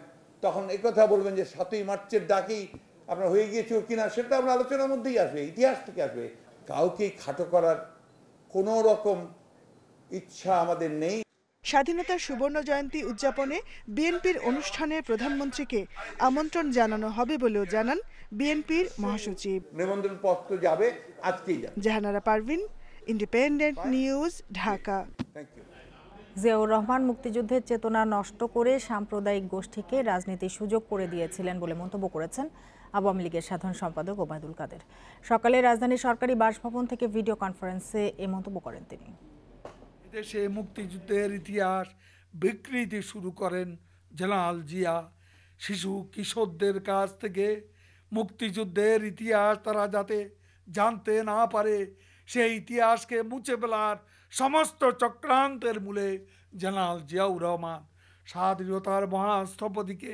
তখন কথা বলবেন যে সাতই মার্চের ডাকেই আপনার হয়ে গিয়েছিল কিনা সেটা আমরা আলোচনার মধ্যেই আসবে ইতিহাস থেকে আসবে। কাউকে খাটো করার কোনো রকম ইচ্ছা আমাদের নেই। স্বাধীনতার সুবর্ণ জয়ন্তী উদযাপনে বিএনপির অনুষ্ঠানে প্রধানমন্ত্রীকে আমন্ত্রণ জানানো হবে বলেও জানান বিএনপির মহাসচিব। নিমন্ত্রণ পত্র যাবে আজকেই জাহানারা পারভিন ইন্ডিপেন্ডেন্ট নিউজ ঢাকা। জিয়াউর রহমান মুক্তিযুদ্ধের চেতনা নষ্ট করে সাম্প্রদায়িক গোষ্ঠীকে রাজনীতির সুযোগ করে দিয়েছিলেন বলে মন্তব্য করেছেন আওয়ামী লীগের সাধারণ সম্পাদক ওবায়দুল কাদের। সকালে রাজধানীর সরকারি বাসভবন থেকে ভিডিও কনফারেন্সে এ মন্তব্য করেন তিনি। দেশে মুক্তিযুদ্ধের ইতিহাস বিকৃতি শুরু করেন জেনারেল জিয়া। শিশু কিশোরদের কাছ থেকে মুক্তিযুদ্ধের ইতিহাস তারা যাতে জানতে না পারে, সেই ইতিহাসকে মুছে ফেলার সমস্ত চক্রান্তের মূলে জেনারেল জিয়াউর রহমান স্বাধীনতার মহাস্থপতিকে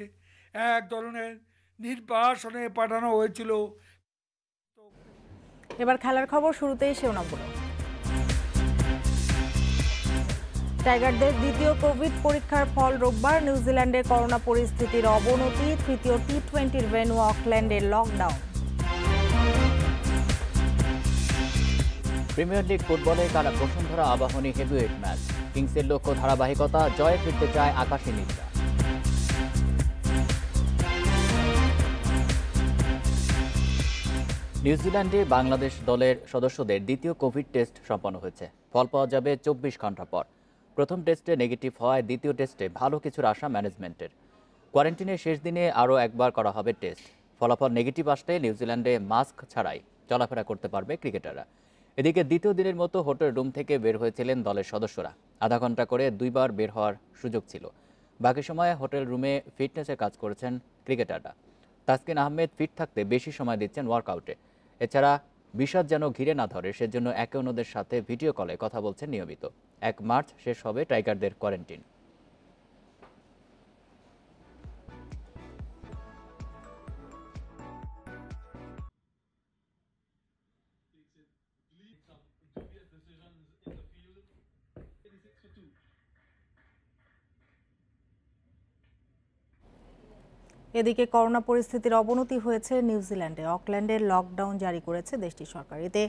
এক ধরনের নির্বাসনে পাঠানো হয়েছিল। এবার খেলার খবর শুরুতেই শিরোনামগুলো। টাইগারদের দ্বিতীয় কোভিড পরীক্ষার ফল রোববার নিউজিল্যান্ডে করোনা পরিস্থিতির অবনতি, তৃতীয় টি টোয়েন্টির ভেন্যু অকল্যান্ডের লকডাউন প্রিমিয়ার লিগ ফুটবলে তারা বসুন্ধরা আবাহনী হেভিওয়েট ম্যাচ। কিংসের লক্ষ্য ধারাবাহিকতা, জয়ে ফিরতে চায় আকাশী নিদ্রা নিউজিল্যান্ডে বাংলাদেশ দলের সদস্যদের দ্বিতীয় কোভিড টেস্ট সম্পন্ন হয়েছে। ফল পাওয়া যাবে চব্বিশ ঘণ্টা পর। প্রথম টেস্টে নেগেটিভ হওয়ায় দ্বিতীয় টেস্টে ভালো কিছুর আশা ম্যানেজমেন্টের। কোয়ারেন্টিনের শেষ দিনে আরও একবার করা হবে টেস্ট। ফলাফল নেগেটিভ আসলে নিউজিল্যান্ডে মাস্ক ছাড়াই চলাফেরা করতে পারবে ক্রিকেটাররা। এদিকে দ্বিতীয় দিনের মতো হোটেল রুম থেকে বের হয়েছিলেন দলের সদস্যরা। আধা ঘণ্টা করে দুইবার বের হওয়ার সুযোগ ছিল। বাকি সময়ে হোটেল রুমে ফিটনেসের কাজ করেছেন ক্রিকেটাররা। তাসকিন আহমেদ ফিট থাকতে বেশি সময় দিচ্ছেন ওয়ার্কআউটে। এছাড়া বিষাদ যেন ঘিরে না ধরে, সেজন্য একে অন্যদের সাথে ভিডিও কলে কথা বলছেন নিয়মিত। এক মার্চ শেষ হবে টাইগারদের কোয়ারেন্টিন। এদিকে করোনা পরিস্থিতির অবনতি হয়েছে নিউজিল্যান্ডে অকল্যান্ডে লকডাউন জারি করেছে দেশটির সরকার। এতে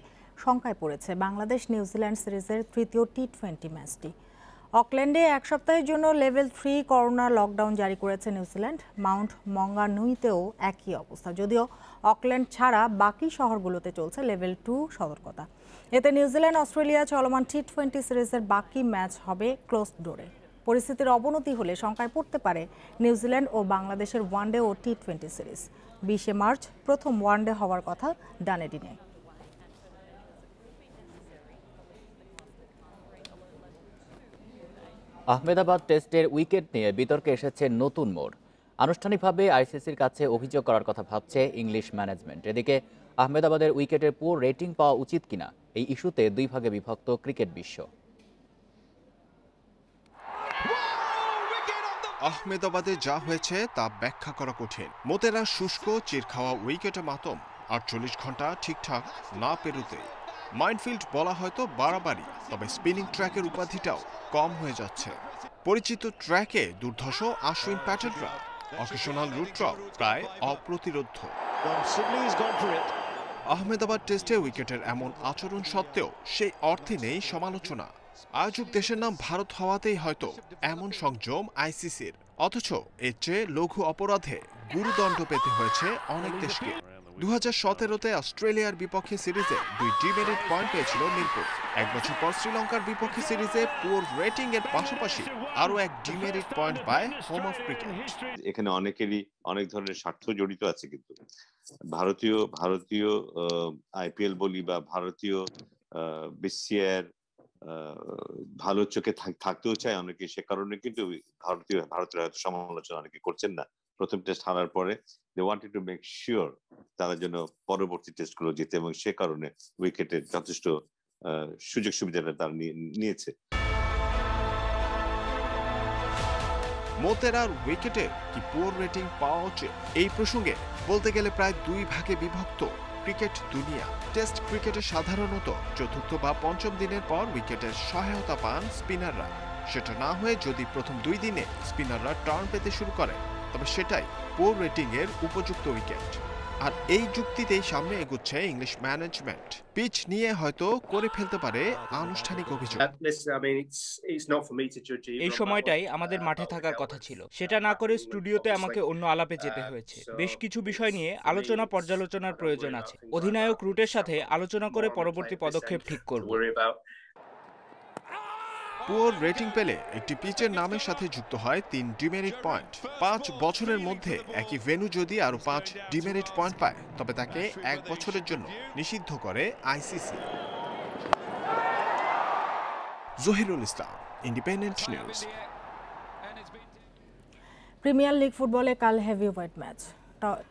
শঙ্কায় পড়েছে বাংলাদেশ নিউজিল্যান্ড সিরিজের তৃতীয় টি টোয়েন্টি ম্যাচটি। অকল্যান্ডে এক সপ্তাহের জন্য লেভেল থ্রি করোনা লকডাউন জারি করেছে নিউজিল্যান্ড মাউন্ট মঙ্গানুইতেও একই অবস্থা। যদিও অকল্যান্ড ছাড়া বাকি শহরগুলোতে চলছে লেভেল টু সতর্কতা। এতে নিউজিল্যান্ড অস্ট্রেলিয়া চলমান টি টোয়েন্টি সিরিজের বাকি ম্যাচ হবে ক্লোজ ডোরে। পরিস্থিতির অবনতি হলে শঙ্কায় পড়তে পারে নিউজিল্যান্ড ও বাংলাদেশের ওয়ানডে ও টি টোয়েন্টি সিরিজ। বিশে মার্চ প্রথম ওয়ানডে হওয়ার কথা ডানেডিনে আহমেদাবাদ টেস্টের উইকেট নিয়ে বিতর্কে এসেছে নতুন মোড়। আনুষ্ঠানিকভাবে আইসিসির কাছে অভিযোগ করার কথা ভাবছে ইংলিশ ম্যানেজমেন্ট। এদিকে, আহমেদাবাদের উইকেটের পুরো রেটিং পাওয়া উচিত কিনা, এই ইস্যুতে দুই ভাগে বিভক্ত ক্রিকেট বিশ্ব। আহমেদাবাদে যা হয়েছে তা ব্যাখ্যা করা কঠিন। মোতেরা শুষ্ক, চির খাওয়া উইকেটে মাতম। আটচল্লিশ ঘণ্টা ঠিকঠাক না পেরোতে। মাইনফিল্ড বলা হয়তো বাড়াবাড়ি, তবে স্পিনিং ট্র্যাকের উপাধিটাও কম হয়ে যাচ্ছে। পরিচিত ট্র্যাকে দুর্ধর্ষ আশ্বিন প্যাটেলরা অকেশনাল রুটরাও প্রায় অপ্রতিরোধ্য। আহমেদাবাদ টেস্টে উইকেটের এমন আচরণ সত্ত্বেও সেই অর্থে নেই সমালোচনা। আয়োজক দেশের নাম ভারত হওয়াতেই হয়তো এমন সংযম আইসিসির। অথচ এর চেয়ে লঘু অপরাধে গুরুদণ্ড পেতে হয়েছে অনেক দেশকে। দু হাজার সতেরোতে অস্ট্রেলিয়ার বিপক্ষে সিরিজে দুই ডিমেরিট পয়েন্ট পেয়েছিল মিরপুর। এক বছর পর শ্রীলঙ্কার বিপক্ষে সিরিজে পুর রেটিং এর পাশাপাশি আরও এক ডিমেরিট পয়েন্ট পায় হোম অফ ক্রিকেট এখানে অনেকেরই অনেক ধরনের স্বার্থ জড়িত আছে কিন্তু। ভারতীয় ভারতীয় আইপিএল বলি বা ভারতীয় বিসিআর ভালো চোখে থাকতেও চায় অনেকে। সে কারণে কিন্তু ভারতীয় ভারতের হয়তো সমালোচনা অনেকে করছেন না। প্রথম টেস্ট হারার পরে they wanted to make sure তারা যেন পরবর্তী টেস্টগুলো জিতে এবং সে কারণে উইকেটের যথেষ্ট সুযোগ সুবিধাটা তারা নিয়েছে। মোতেরার উইকেটে কি পুয়ার রেটিং পাওয়া উচিত? এই প্রসঙ্গে বলতে গেলে প্রায় দুই ভাগে বিভক্ত। ক্রিকেট দুনিয়া। টেস্ট ক্রিকেটে সাধারণত চতুর্থ বা পঞ্চম দিনের পর উইকেটের সহায়তা পান স্পিনাররা। সেটা না হয়ে যদি প্রথম দুই দিনে স্পিনাররা টার্ন পেতে শুরু করে, তবে সেটাই পোর রেটিংয়ের উপযুক্ত উইকেট। আর এই যুক্তিতেই সামনে এগুচ্ছে ইংলিশ ম্যানেজমেন্ট। পিচ নিয়ে হয়তো করে ফেলতে পারে আনুষ্ঠানিক অভিযোগ। এই সময়টাই আমাদের মাঠে থাকার কথা ছিল। সেটা না করে স্টুডিওতে আমাকে অন্য আলাপে যেতে হয়েছে। বেশ কিছু বিষয় নিয়ে আলোচনা পর্যালোচনার প্রয়োজন আছে। অধিনায়ক রুটের সাথে আলোচনা করে পরবর্তী পদক্ষেপ ঠিক করব। পুয়ার রেটিং পেলে একটি পিচের নামের সাথে যুক্ত হয় তিন ডিমেরিট পয়েন্ট। পাঁচ বছরের মধ্যে একই ভেনু যদি আরও পাঁচ ডিমেরিট পয়েন্ট পায়, তবে তাকে এক বছরের জন্য নিষিদ্ধ করে ICC. Zahirul Islam Independent News premier league ফুটবলে কাল heavy heavyweight match.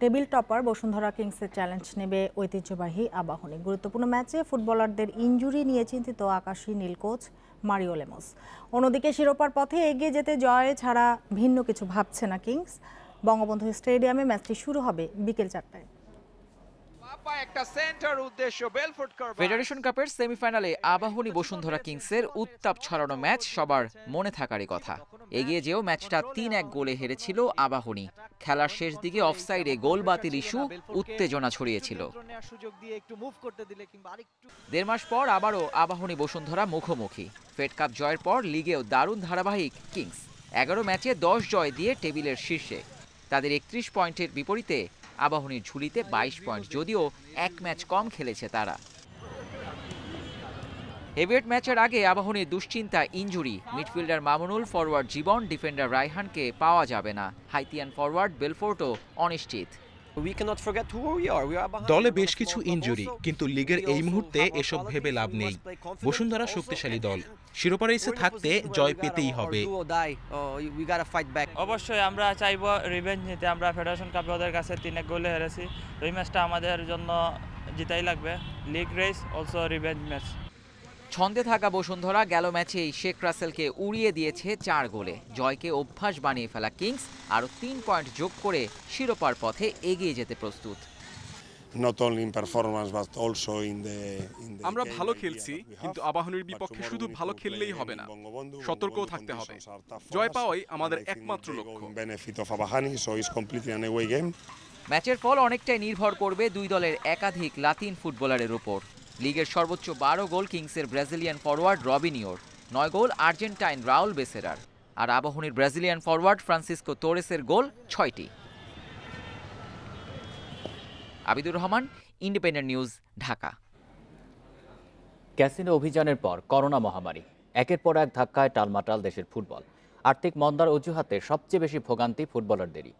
Table topper Bashundhara কিংসের চ্যালেঞ্জ নেবে ঐতিহ্যবাহী আবাহনী। গুরুত্বপূর্ণ ম্যাচে ফুটবলারদের ইঞ্জুরি নিয়ে চিন্তিত আকাশী নীল কোচ মারিও লেমস। অন্যদিকে শিরোপার পথে এগিয়ে যেতে জয় ছাড়া ভিন্ন কিছু ভাবছে না কিংস। বঙ্গবন্ধু স্টেডিয়ামে ম্যাচটি শুরু হবে বিকেল চারটায়। ফেডারেশন কাপের সেমিফাইনালে আবাহনী বসুন্ধরা কিংসের উত্তাপ ছড়ানো ম্যাচ সবার মনে থাকারই কথা। এগিয়ে যেও ম্যাচটা তিন এক গোলে হেরেছিল আবাহনী। খেলার শেষ দিকে অফসাইডে গোল বাতিল ইস্যু উত্তেজনা ছড়িয়েছিল। দেড় মাস পর আবারও আবাহনী বসুন্ধরা মুখোমুখি। ফেড কাপ জয়ের পর লিগেও দারুণ ধারাবাহিক কিংস এগারো ম্যাচে দশ জয় দিয়ে টেবিলের শীর্ষে। তাদের একত্রিশ পয়েন্টের বিপরীতে আবাহনীর ঝুলিতে বাইশ পয়েন্ট, যদিও এক ম্যাচ কম খেলেছে তারা। হেভিয়েট ম্যাচের আগে আবাহনীর দুশ্চিন্তা injury midfielder Mamunul forward Jibon defender রায়হানকে পাওয়া যাবে না। হাইতিয়ান ফরওয়ার্ড বেলফোর্টও অনিশ্চিত। দলে বেশ কিছু ইনজুরি কিন্তু লিগের এই মুহূর্তে এসব ভেবে লাভ নেই। বসুন্ধরা শক্তিশালী দল। শিরোপা রেসে থাকতে জয় পেতেই হবে। অবশ্যই আমরা চাইব রিভেঞ্জ নিতে। আমরা ফেডারেশন কাপে ওদের কাছে তিন এক গোলে হেরেছি। ওই ম্যাচটা আমাদের জন্য জিতাই লাগবে। League race also revenge match ছন্দে থাকা বসুন্ধরা গেল ম্যাচেই শেখ রাসেলকে উড়িয়ে দিয়েছে চার গোলে। জয়কে অভ্যাস বানিয়ে ফেলা কিংস আরও তিন পয়েন্ট যোগ করে শিরোপার পথে এগিয়ে যেতে প্রস্তুত। আমরা ভালো খেলছি কিন্তু আবাহনীর বিপক্ষে শুধু ভালো খেললেই হবে না। থাকতে হবে। আমাদের একমাত্র লক্ষ্য। ম্যাচের ফল অনেকটাই নির্ভর করবে দুই দলের একাধিক লাতিন ফুটবলারের উপর। লিগের সর্বোচ্চ বারো গোল কিংসের ব্রাজিলিয়ান ফরওয়ার্ড রবিনিওর নয় গোল আর্জেন্টাইন রাউল বেসেরার। আর আবাহনীর ব্রাজিলিয়ান ফরওয়ার্ড ফ্রান্সিসকো তোরেসের গোল ছয়টি। Abidur Rahman, Independent News, Dhaka. Casino অভিযানের পর করোনা মহামারী। একের পর এক ধাক্কায় টালমাটাল দেশের ফুটবল। আর্থিক মন্দার অজুহাতে সবচেয়ে বেশি ভোগান্তি ফুটবলারদেরই।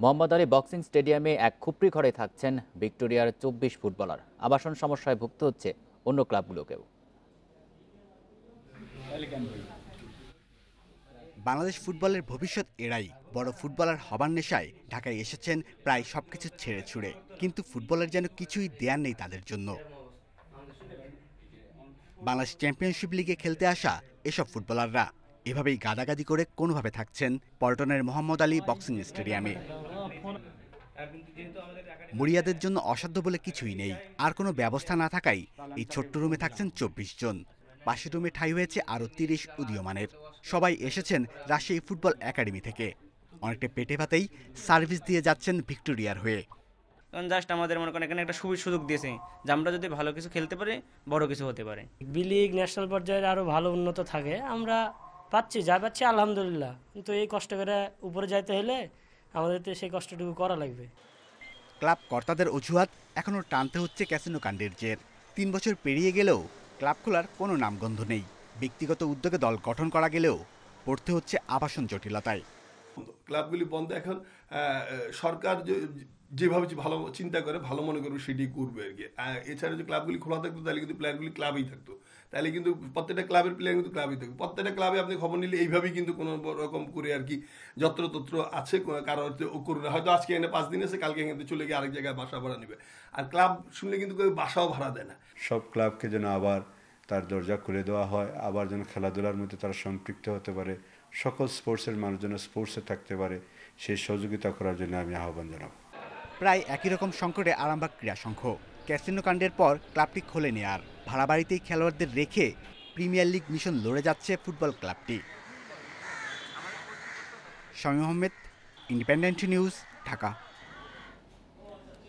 মোহাম্মদ আলী বক্সিং স্টেডিয়ামে এক খুপড়ি ঘরে থাকছেন ভিক্টোরিয়ার চব্বিশ ফুটবলার। আবাসন সমস্যায় ভুগতে হচ্ছে অন্য ক্লাবগুলোকেও। বাংলাদেশ ফুটবলের ভবিষ্যৎ এরাই বড় ফুটবলার হবার নেশায় ঢাকায় এসেছেন প্রায় সবকিছু ছেড়ে ছুড়ে, কিন্তু ফুটবলের যেন কিছুই দেয়ার নেই তাদের জন্য। বাংলাদেশ চ্যাম্পিয়নশিপ লিগে খেলতে আসা এসব ফুটবলাররা এভাবেই গাদাগাদি করে কোনোভাবে থাকছেন পল্টনের মোহাম্মদ আলী বক্সিং স্টেডিয়ামে। মুরিয়াদের জন্য অসাধ্য বলে কিছুই নেই। আর কোনো ব্যবস্থা না থাকায় এই ছোট্ট রুমে থাকছেন চব্বিশ জন। পাশের রুমে ঠাই হয়েছে আরও তিরিশ উদীয়মানের। সবাই এসেছেন রাজশাহী ফুটবল একাডেমি থেকে। অনেকটা পেটে ভাতেই সার্ভিস দিয়ে যাচ্ছেন ভিক্টোরিয়ার হয়ে। কারণ জাস্ট আমাদের মনে করেন এখানে একটা সুবি সুযোগ দিয়েছে যে আমরা যদি ভালো কিছু খেলতে পারি বড় কিছু হতে পারে। বি লিগ ন্যাশনাল পর্যায়ে আরও ভালো উন্নত থাকে। আমরা পাচ্ছি, যা পাচ্ছি, আলহামদুলিল্লাহ। কিন্তু এই কষ্ট করে উপরে যাইতে হলে আমাদের তো সেই কষ্টটুকু করা লাগবে। ক্লাব কর্তাদের অজুহাত এখনও টানতে হচ্ছে ক্যাসিনো কাণ্ডের জের। তিন বছর পেরিয়ে গেলেও ক্লাব খোলার কোনো নামগন্ধ নেই। ব্যক্তিগত উদ্যোগে দল গঠন করা গেলেও পড়তে হচ্ছে আবাসন জটিলতায়। ক্লাবগুলি বন্ধ। এখন সরকার যে- যেভাবে ভালো চিন্তা করে, ভালো মনে করবে সেটি করবে আর কি। এছাড়া যদি ক্লাবগুলি খোলা থাকতো, তাহলে কিন্তু প্লেয়ারগুলি ক্লাবেই থাকতো। তাহলে কিন্তু প্রত্যেকটা ক্লাবের প্লেয়ার কিন্তু ক্লাবেই থাকবে। প্রত্যেকটা ক্লাবে আপনি খবর নিলে এইভাবেই কিন্তু কোনো রকম করে আর কি যত্রতত্র আছে কারও হয়তো ও করবে হয়তো আজকে এনে পাঁচ দিন আছে, কালকে কিন্তু চলে গিয়ে আরেক জায়গায় বাসা ভাড়া নেবে। আর ক্লাব শুনলে কিন্তু কেউ বাসাও ভাড়া দেয় না। সব ক্লাবকে যেন আবার তার দরজা খুলে দেওয়া হয়, আবার যেন খেলাধুলার মধ্যে তারা সম্পৃক্ত হতে পারে। সকল স্পোর্টসের মানুষ যেন স্পোর্টসে থাকতে পারে সেই সহযোগিতা করার জন্য আমি আহ্বান জানাব। প্রায় একই রকম সংকটে আরামবাগ ক্রীড়া সংঘ ক্যাসিনো কাণ্ডের পর ক্লাবটি খোলেনি আর ভাড়া বাড়িতেই খেলোয়াড়দের রেখে প্রিমিয়ার লিগ মিশন লড়ে যাচ্ছে ফুটবল ক্লাবটি। Shamim Ahmed Independent News Dhaka.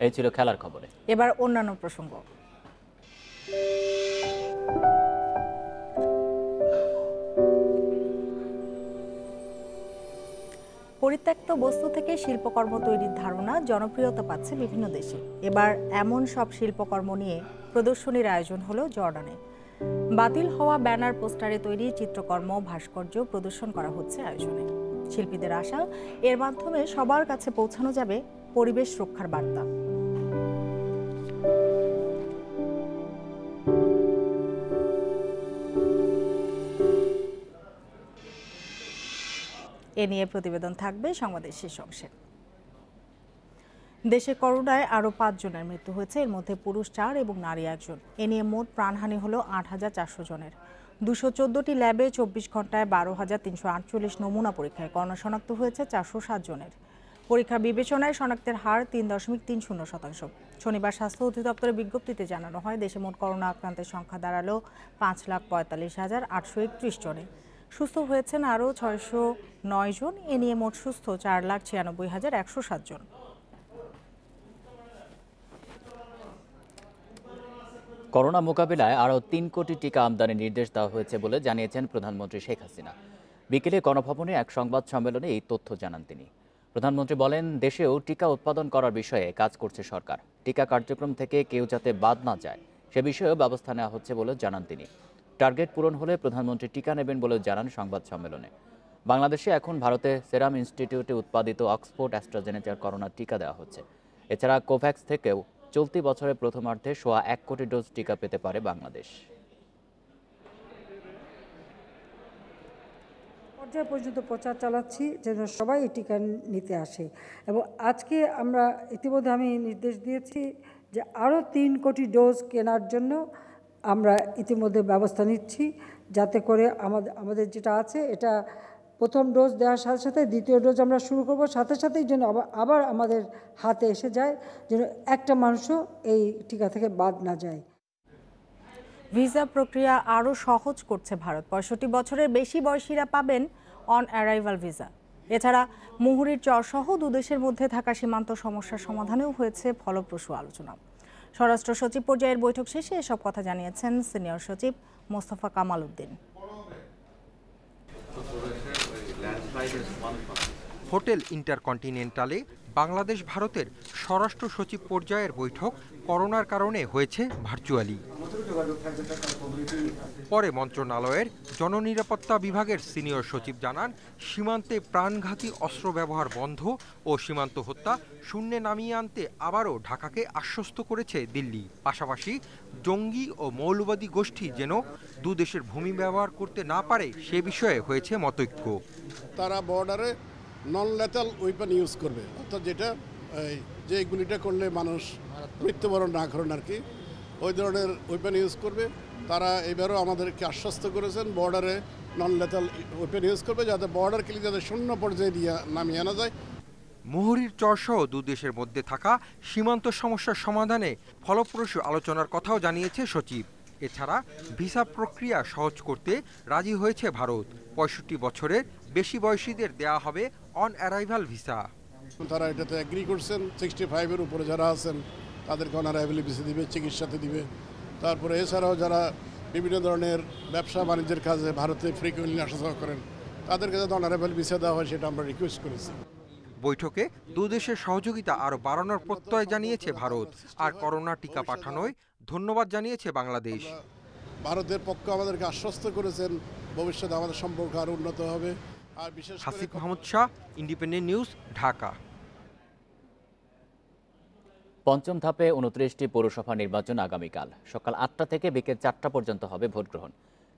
এই ছিল খেলার খবরে। এবার অন্যান্য প্রসঙ্গ। পরিত্যক্ত বস্তু থেকে শিল্পকর্ম তৈরির ধারণা জনপ্রিয়তা পাচ্ছে বিভিন্ন দেশে। এবার এমন সব শিল্পকর্ম নিয়ে প্রদর্শনীর আয়োজন হলো জর্ডানে। বাতিল হওয়া ব্যানার, পোস্টারে তৈরি চিত্রকর্ম, ভাস্কর্য প্রদর্শন করা হচ্ছে আয়োজনে। শিল্পীদের আশা, এর মাধ্যমে সবার কাছে পৌঁছানো যাবে পরিবেশ রক্ষার বার্তা। এ নিয়ে প্রতিবেদন থাকবে সংবাদের শেষ অংশে। দেশে করোনায় আরও পাঁচজনের মৃত্যু হয়েছে, এর মধ্যে পুরুষ চার এবং নারী একজন। এ নিয়ে মোট প্রাণহানি হলো আট হাজার চারশো জনের। দুশো চোদ্দোটি ল্যাবে চব্বিশ ঘন্টায় বারো হাজার তিনশো আটচল্লিশ নমুনা পরীক্ষায় করোনা শনাক্ত হয়েছে চারশো সাত জনের। পরীক্ষা বিবেচনায় শনাক্তের হার তিন দশমিক তিন শূন্য শতাংশ। শনিবার স্বাস্থ্য অধিদপ্তরের বিজ্ঞপ্তিতে জানানো হয়, দেশে মোট করোনা আক্রান্তের সংখ্যা দাঁড়াল পাঁচ লাখ পঁয়তাল্লিশ হাজার আটশো একত্রিশ জনে। সুস্থ হয়েছেন আরও ছয়শো নয় জন। এ নিয়ে মোট সুস্থ চার লাখ ছিয়ানব্বই হাজার একশো সাতজন করোনা মোকাবিলায় আরও তিন কোটি টিকা আমদানির নির্দেশ দেওয়া হয়েছে বলে জানিয়েছেন প্রধানমন্ত্রী শেখ হাসিনা। বিকেলে গণভবনে এক সংবাদ সম্মেলনে এই তথ্য জানান তিনি। প্রধানমন্ত্রী বলেন, দেশেও টিকা উৎপাদন করার বিষয়ে কাজ করছে সরকার। টিকা কার্যক্রম থেকে কেউ যাতে বাদ না যায়, সে বিষয়েও ব্যবস্থা নেওয়া হচ্ছে বলে জানান তিনি। টার্গেট পূরণ হলে প্রধানমন্ত্রী টিকা নেবেন বলেও জানান সংবাদ সম্মেলনে। বাংলাদেশে এখন ভারতে সেরাম ইনস্টিটিউটে উৎপাদিত অক্সফোর্ড অ্যাস্ট্রাজেনেকার করোনা টিকা দেওয়া হচ্ছে। এছাড়া কোভ্যাক্স থেকেও চলতি বছরের প্রথমার্ধে সোয়া এক কোটি ডোজ টিকা পেতে পারে বাংলাদেশ। পর্যায় পর্যন্ত প্রচার চালাচ্ছি, যেন সবাই এই টিকা নিতে আসে। এবং আজকে আমরা ইতিমধ্যে আমি নির্দেশ দিয়েছি যে আরও তিন কোটি ডোজ কেনার জন্য আমরা ইতিমধ্যে ব্যবস্থা নিচ্ছি যাতে করে আমাদের আমাদের যেটা আছে এটা প্রথম ডোজ দেওয়ার সাথে সাথে দ্বিতীয় ডোজ আমরা শুরু করব। সাথে সাথেই যেন আবার আমাদের হাতে এসে যায় যেন একটা মানুষও এই টিকা থেকে বাদ না যায়। ভিসা প্রক্রিয়া আরও সহজ করছে ভারত। পঁয়ষট্টি বছরের বেশি বয়সীরা পাবেন অন অ্যারাইভাল ভিসা। এছাড়া মুহুরির চরসহ দুদেশের মধ্যে থাকা সীমান্ত সমস্যার সমাধানেও হয়েছে ফলপ্রসূ আলোচনা। স্বরাষ্ট্র সচিব পর্যায়ের বৈঠক শেষে এসব কথা জানিয়েছেন সিনিয়র সচিব মোস্তফা কামাল উদ্দিন। হোটেল ইন্টারকন্টিনেন্টালে বাংলাদেশ ভারতের স্বরাষ্ট্র সচিব পর্যায়ের বৈঠক করোনার কারণে হয়েছে ভার্চুয়ালি। পরে মন্ত্রণালয়ের জননিরাপত্তা বিভাগের সিনিয়র সচিব জানান, সীমান্তে প্রাণঘাতী অস্ত্র ব্যবহার বন্ধ ও সীমান্ত হত্যা শূন্যে নামিয়ে আনতে আবারও ঢাকাকে আশ্বস্ত করেছে দিল্লি। পাশাপাশি জঙ্গি ও মৌলবাদী গোষ্ঠী যেন দুদেশের ভূমি ব্যবহার করতে না পারে সে বিষয়ে হয়েছে মতৈক্য। তারা বর্ডারে নন লেথাল ওয়েপন ইউজ করবে। অর্থাৎ যেটা যে গুলিটা করলে মানুষ মৃত্যুবরণ না করেন আর কি, ওই ধরনের ওয়েপন ইউজ করবে। তারা এবারও আমাদেরকে আশ্বস্ত করেছেন বর্ডারে নন লেথাল ওয়েপন ইউজ করবে, যাতে বর্ডার ক্লিক যাতে শূন্য পর্যায়ে দিয়ে নামিয়ে আনা যায়। মুহুরির চরসহ দুদেশের মধ্যে থাকা সীমান্ত সমস্যার সমাধানে ফলপ্রসূ আলোচনার কথাও জানিয়েছে সচিব। এছাড়া ভিসা প্রক্রিয়া সহজ করতে রাজি হয়েছে ভারত। পঁয়ষট্টি বছরের বেশি বয়সীদের দেয়া হবে অন অ্যারাইভাল ভিসা তারা এটাতে অ্যাগ্রি করছেন সিক্সটি ফাইভের উপরে যারা আছেন তাদেরকে অনারাইভেলি ভিসা দিবে চিকিৎসাতে দিবে। তারপরে এছাড়াও যারা বিভিন্ন ধরনের ব্যবসা বাণিজ্যের কাজে ভারতে ফ্রিকুয়েন্টলি আসা যাওয়া করেন তাদেরকে যাতে অনারাইভেল ভিসা দেওয়া হয় সেটা আমরা রিকোয়েস্ট করেছি। বৈঠকে দুদেশের সহযোগিতা আরও বাড়ানোর প্রত্যয় জানিয়েছে ভারত আর করোনা টিকা পাঠানোয় ধন্যবাদ জানিয়েছে বাংলাদেশ। ভারতের পক্ষ আমাদেরকে আশ্বস্ত করেছেন ভবিষ্যতে আমাদের সম্পর্ক আরও উন্নত হবে। Hasif Mahmud Shah Independent News Dhaka. পঞ্চম ধাপে উনত্রিশটি পৌরসভা নির্বাচন আগামীকাল। সকাল আটটা থেকে বিকেল চারটা পর্যন্ত হবে ভোট গ্রহণ।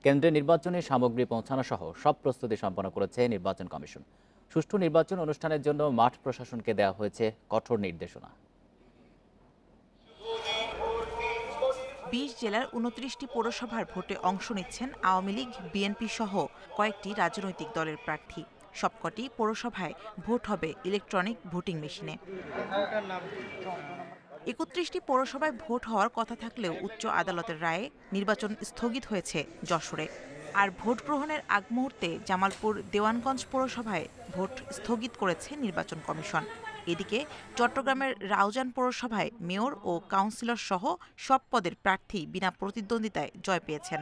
কেন্দ্রে নির্বাচনে সামগ্রী পৌঁছানো সহ সব প্রস্তুতি সম্পন্ন করেছে নির্বাচন কমিশন। সুষ্ঠু নির্বাচন অনুষ্ঠানের জন্য মাঠ প্রশাসনকে দেওয়া হয়েছে কঠোর নির্দেশনা। বিশ জেলার উনত্রিশটি পৌরসভার ভোটে অংশ নিচ্ছেন আওয়ামী লীগ, বিএনপি সহ কয়েকটি রাজনৈতিক দলের প্রার্থী। সবকটি পৌরসভায় ভোট হবে ইলেকট্রনিক ভোটিং মেশিনে। একত্রিশটি পৌরসভায় ভোট হওয়ার কথা থাকলেও উচ্চ আদালতের রায়ে নির্বাচন স্থগিত হয়েছে যশোরে। আর ভোট গ্রহণের আগ মুহূর্তে জামালপুর দেওয়ানগঞ্জ পৌরসভায় ভোট স্থগিত করেছে নির্বাচন কমিশন। এদিকে চট্টগ্রামের রাউজান পৌরসভায় মেয়র ও কাউন্সিলর সহ সব পদের প্রার্থী বিনা প্রতিদ্বন্দ্বিতায় জয় পেয়েছেন।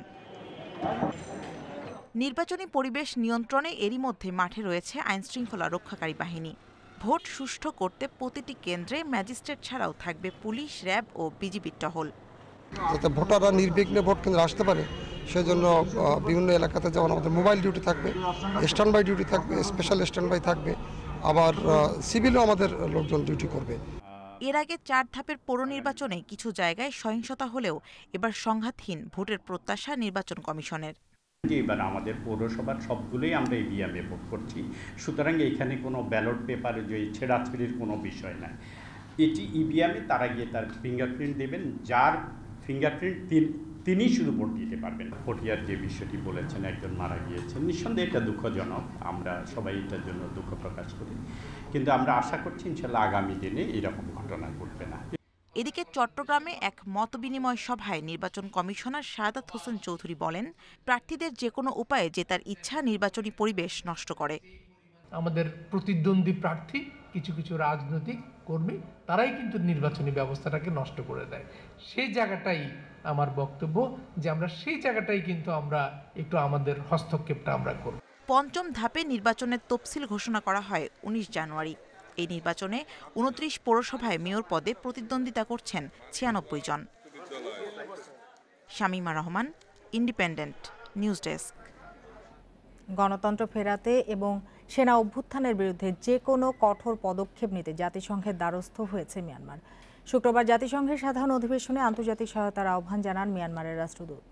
নির্বাচনী পরিবেশ নিয়ন্ত্রণে এরই মধ্যে মাঠে রয়েছে আইনশৃঙ্খলা রক্ষাকারী বাহিনী। ভোট সুষ্ঠু করতে প্রতিটি কেন্দ্রে ম্যাজিস্ট্রেট ছাড়াও থাকবে পুলিশ, র্যাব ও বিজিবির টহল। যাতে ভোটাররা নির্বিঘ্নে ভোট কেন্দ্রে আসতে পারে, সেজন্য বিভিন্ন এলাকাতে যেমন আমাদের মোবাইল ডিউটি থাকবে স্ট্যান্ড বাই ডিউটি থাকবে, স্পেশাল স্ট্যান্ড বাই থাকবে আবার সিভিলও আমাদের লোকজন ডিউটি করবে। এর আগে চার ধাপের পৌর নির্বাচনে কিছু জায়গায় সহিংসতা হলেও এবার সংঘাতহীন ভোটের প্রত্যাশা নির্বাচন কমিশনের। এবার আমাদের পৌরসভার সবগুলোই আমরা ইভিএমে ভোট করছি। সুতরাং এখানে কোনো ব্যালট পেপারে যে ছেঁড়াছড়ির কোনো বিষয় নাই। এটি ইভিএমে তারা গিয়ে তার ফিঙ্গারপ্রিন্ট দেবেন। যার ফিঙ্গারপ্রিন্ট তিনি শুধু ভোট দিতে পারবেন। পটিয়ার যে বিষয়টি বলেছেন একজন মারা গিয়েছেন নিঃসন্দেহে এটা দুঃখজনক। আমরা সবাই এটার জন্য দুঃখ প্রকাশ করি। কিন্তু আমরা আশা করছি ইনশাল্লাহ আগামী দিনে এরকম ঘটনা ঘটবে না। এদিকে চট্টগ্রামে এক মতবিনিময় সভায় নির্বাচন কমিশনার শাহাদাত হোসেন চৌধুরী বলেন প্রার্থীদের যে কোনো উপায়ে জেতার ইচ্ছা নির্বাচনী পরিবেশ নষ্ট করে। আমাদের প্রতিদ্বন্দ্বী প্রার্থী কিছু কিছু রাজনৈতিক কর্মী তারাই কিন্তু নির্বাচনী ব্যবস্থাটাকে নষ্ট করে দেয়। সেই জায়গাটাই আমার বক্তব্য যে আমরা সেই জায়গাটাই কিন্তু আমরা একটু আমাদের হস্তক্ষেপটা আমরা করব। পঞ্চম ধাপে নির্বাচনের তফসিল ঘোষণা করা হয় উনিশ জানুয়ারি। এই নির্বাচনে উনত্রিশ পৌরসভায় মেয়র পদে প্রতিদ্বন্দ্বিতা করছেন ছিয়ানব্বই জন। Shamima Rahman Independent News desk. গণতন্ত্র ফেরাতে এবং সেনা অভ্যুত্থানের বিরুদ্ধে যে কোনো কঠোর পদক্ষেপ নিতে জাতিসংঘের দ্বারস্থ হয়েছে মিয়ানমার। শুক্রবার জাতিসংঘের সাধারণ অধিবেশনে আন্তর্জাতিক সহায়তার আহ্বান জানান মিয়ানমারের রাষ্ট্রদূত।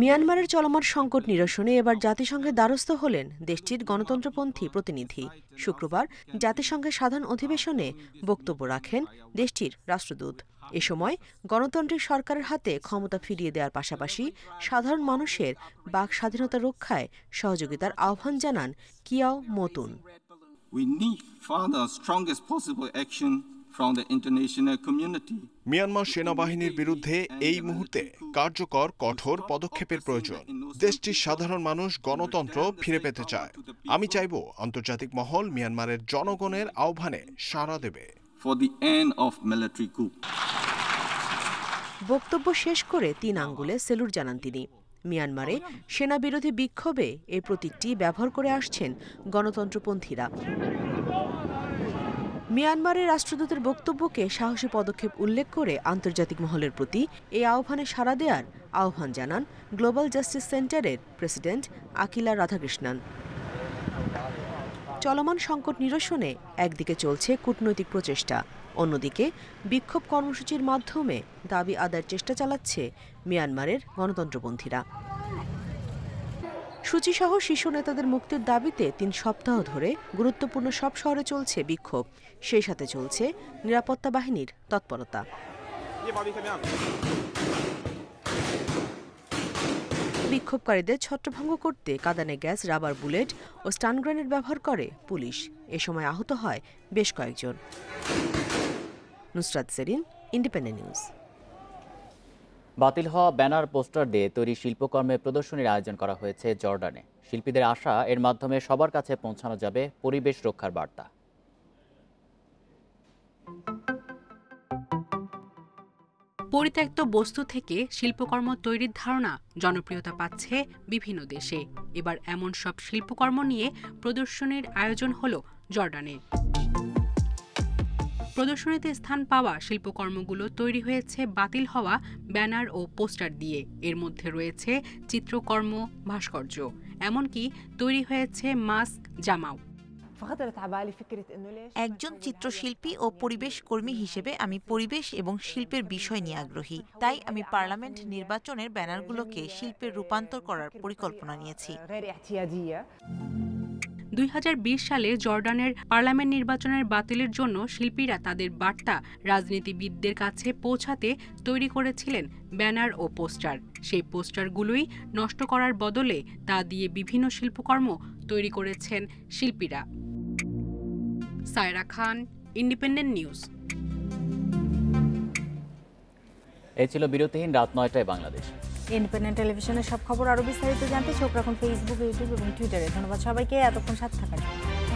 মিয়ানমারের চলমান সংকট নিরসনে এবার জাতিসংঘের দ্বারস্থ হলেন দেশটির গণতন্ত্রপন্থী প্রতিনিধি। শুক্রবার জাতিসংঘের সাধারণ অধিবেশনে বক্তব্য রাখেন দেশটির রাষ্ট্রদূত। এ সময় গণতান্ত্রিক সরকারের হাতে ক্ষমতা ফিরিয়ে দেওয়ার পাশাপাশি সাধারণ মানুষের বাক স্বাধীনতা রক্ষায় সহযোগিতার আহ্বান জানান Kyaw Moe Tun. We need further strongest possible action from the international community. Myanmar সেনাবাহিনীর বিরুদ্ধে এই মুহূর্তে কার্যকর কঠোর পদক্ষেপের প্রয়োজন দেশটির সাধারণ মানুষ গণতন্ত্র ফিরে পেতে চায় আমি চাইব আন্তর্জাতিক মহল মিয়ানমারের জনগণের আহ্বানে সাড়া দেবে for the end of military coup. বক্তব্য শেষ করে তিন আঙ্গুলে সেলুট জানান তিনি মিয়ানমারে সেনা বিরোধী বিক্ষোভে এই প্রতীকটি ব্যবহার করে আসছেন গণতন্ত্রপন্থীরা। মিয়ানমারের রাষ্ট্রদূতের বক্তব্যকে সাহসী পদক্ষেপ উল্লেখ করে আন্তর্জাতিক মহলের প্রতি এই আহ্বানে সাড়া দেওয়ার আহ্বান জানান গ্লোবাল জাস্টিস সেন্টারের প্রেসিডেন্ট আকিলা রাধাকৃষ্ণন। চলমান সংকট নিরসনে একদিকে চলছে কূটনৈতিক প্রচেষ্টা অন্যদিকে বিক্ষোভ কর্মসূচির মাধ্যমে দাবি আদায়ের চেষ্টা চালাচ্ছে মিয়ানমারের গণতন্ত্রপন্থীরা। সূচিসহ শীর্ষ নেতাদের মুক্তির দাবিতে তিন সপ্তাহ ধরে গুরুত্বপূর্ণ সব শহরে চলছে বিক্ষোভ। সেই সাথে চলছে নিরাপত্তা বাহিনীর তৎপরতা। বিক্ষোভকারীদের ছত্রভঙ্গ করতে কাদানে গ্যাস, রাবার বুলেট ও স্টান গ্রেনেড ব্যবহার করে পুলিশ। এ সময় আহত হয় বেশ কয়েকজন। Nusrat Serin, Independent News. বাতিল হওয়া ব্যানার, পোস্টার দিয়ে তৈরি শিল্পকর্মে প্রদর্শনীর আয়োজন করা হয়েছে জর্ডানে। শিল্পীদের আশা এর মাধ্যমে সবার কাছে পৌঁছানো যাবে পরিবেশ রক্ষার বার্তা। পরিত্যক্ত বস্তু থেকে শিল্পকর্ম তৈরির ধারণা জনপ্রিয়তা পাচ্ছে বিভিন্ন দেশে। এবার এমন সব শিল্পকর্ম নিয়ে প্রদর্শনীর আয়োজন হল জর্ডানে। প্রদর্শনীতে স্থান পাওয়া শিল্পকর্মগুলো তৈরি হয়েছে বাতিল হওয়া ব্যানার ও পোস্টার দিয়ে। এর মধ্যে রয়েছে চিত্রকর্ম ভাস্কর্য এমনকি তৈরি হয়েছে মাস্ক জামাও। একজন চিত্রশিল্পী ও পরিবেশ কর্মী হিসেবে আমি পরিবেশ এবং শিল্পের বিষয় নিয়ে আগ্রহী। তাই আমি পার্লামেন্ট নির্বাচনের ব্যানারগুলোকে শিল্পের রূপান্তর করার পরিকল্পনা নিয়েছি। দুই হাজার বিশ সালে জর্ডানের পার্লামেন্ট নির্বাচনের বাতিলের জন্য শিল্পীরা তাদের বার্তা রাজনীতিবিদদের কাছে পৌঁছাতে তৈরি করেছিলেন ব্যানার ও পোস্টার। সেই পোস্টারগুলোই নষ্ট করার বদলে তা দিয়ে বিভিন্ন শিল্পকর্ম তৈরি করেছেন শিল্পীরা। Saira Khan, Independent News. এই ছিল বিরতিহীন রাত নয়টায় বাংলাদেশ। ইন্ডিপেন্ডেন্ট টেলিভিশনের সব খবর আরও বিস্তারিত জানতে চোখ রাখুন ফেসবুক ইউটিউব এবং টুইটারে ধন্যবাদ সবাইকে, এতক্ষণ সাথে থাকার জন্য।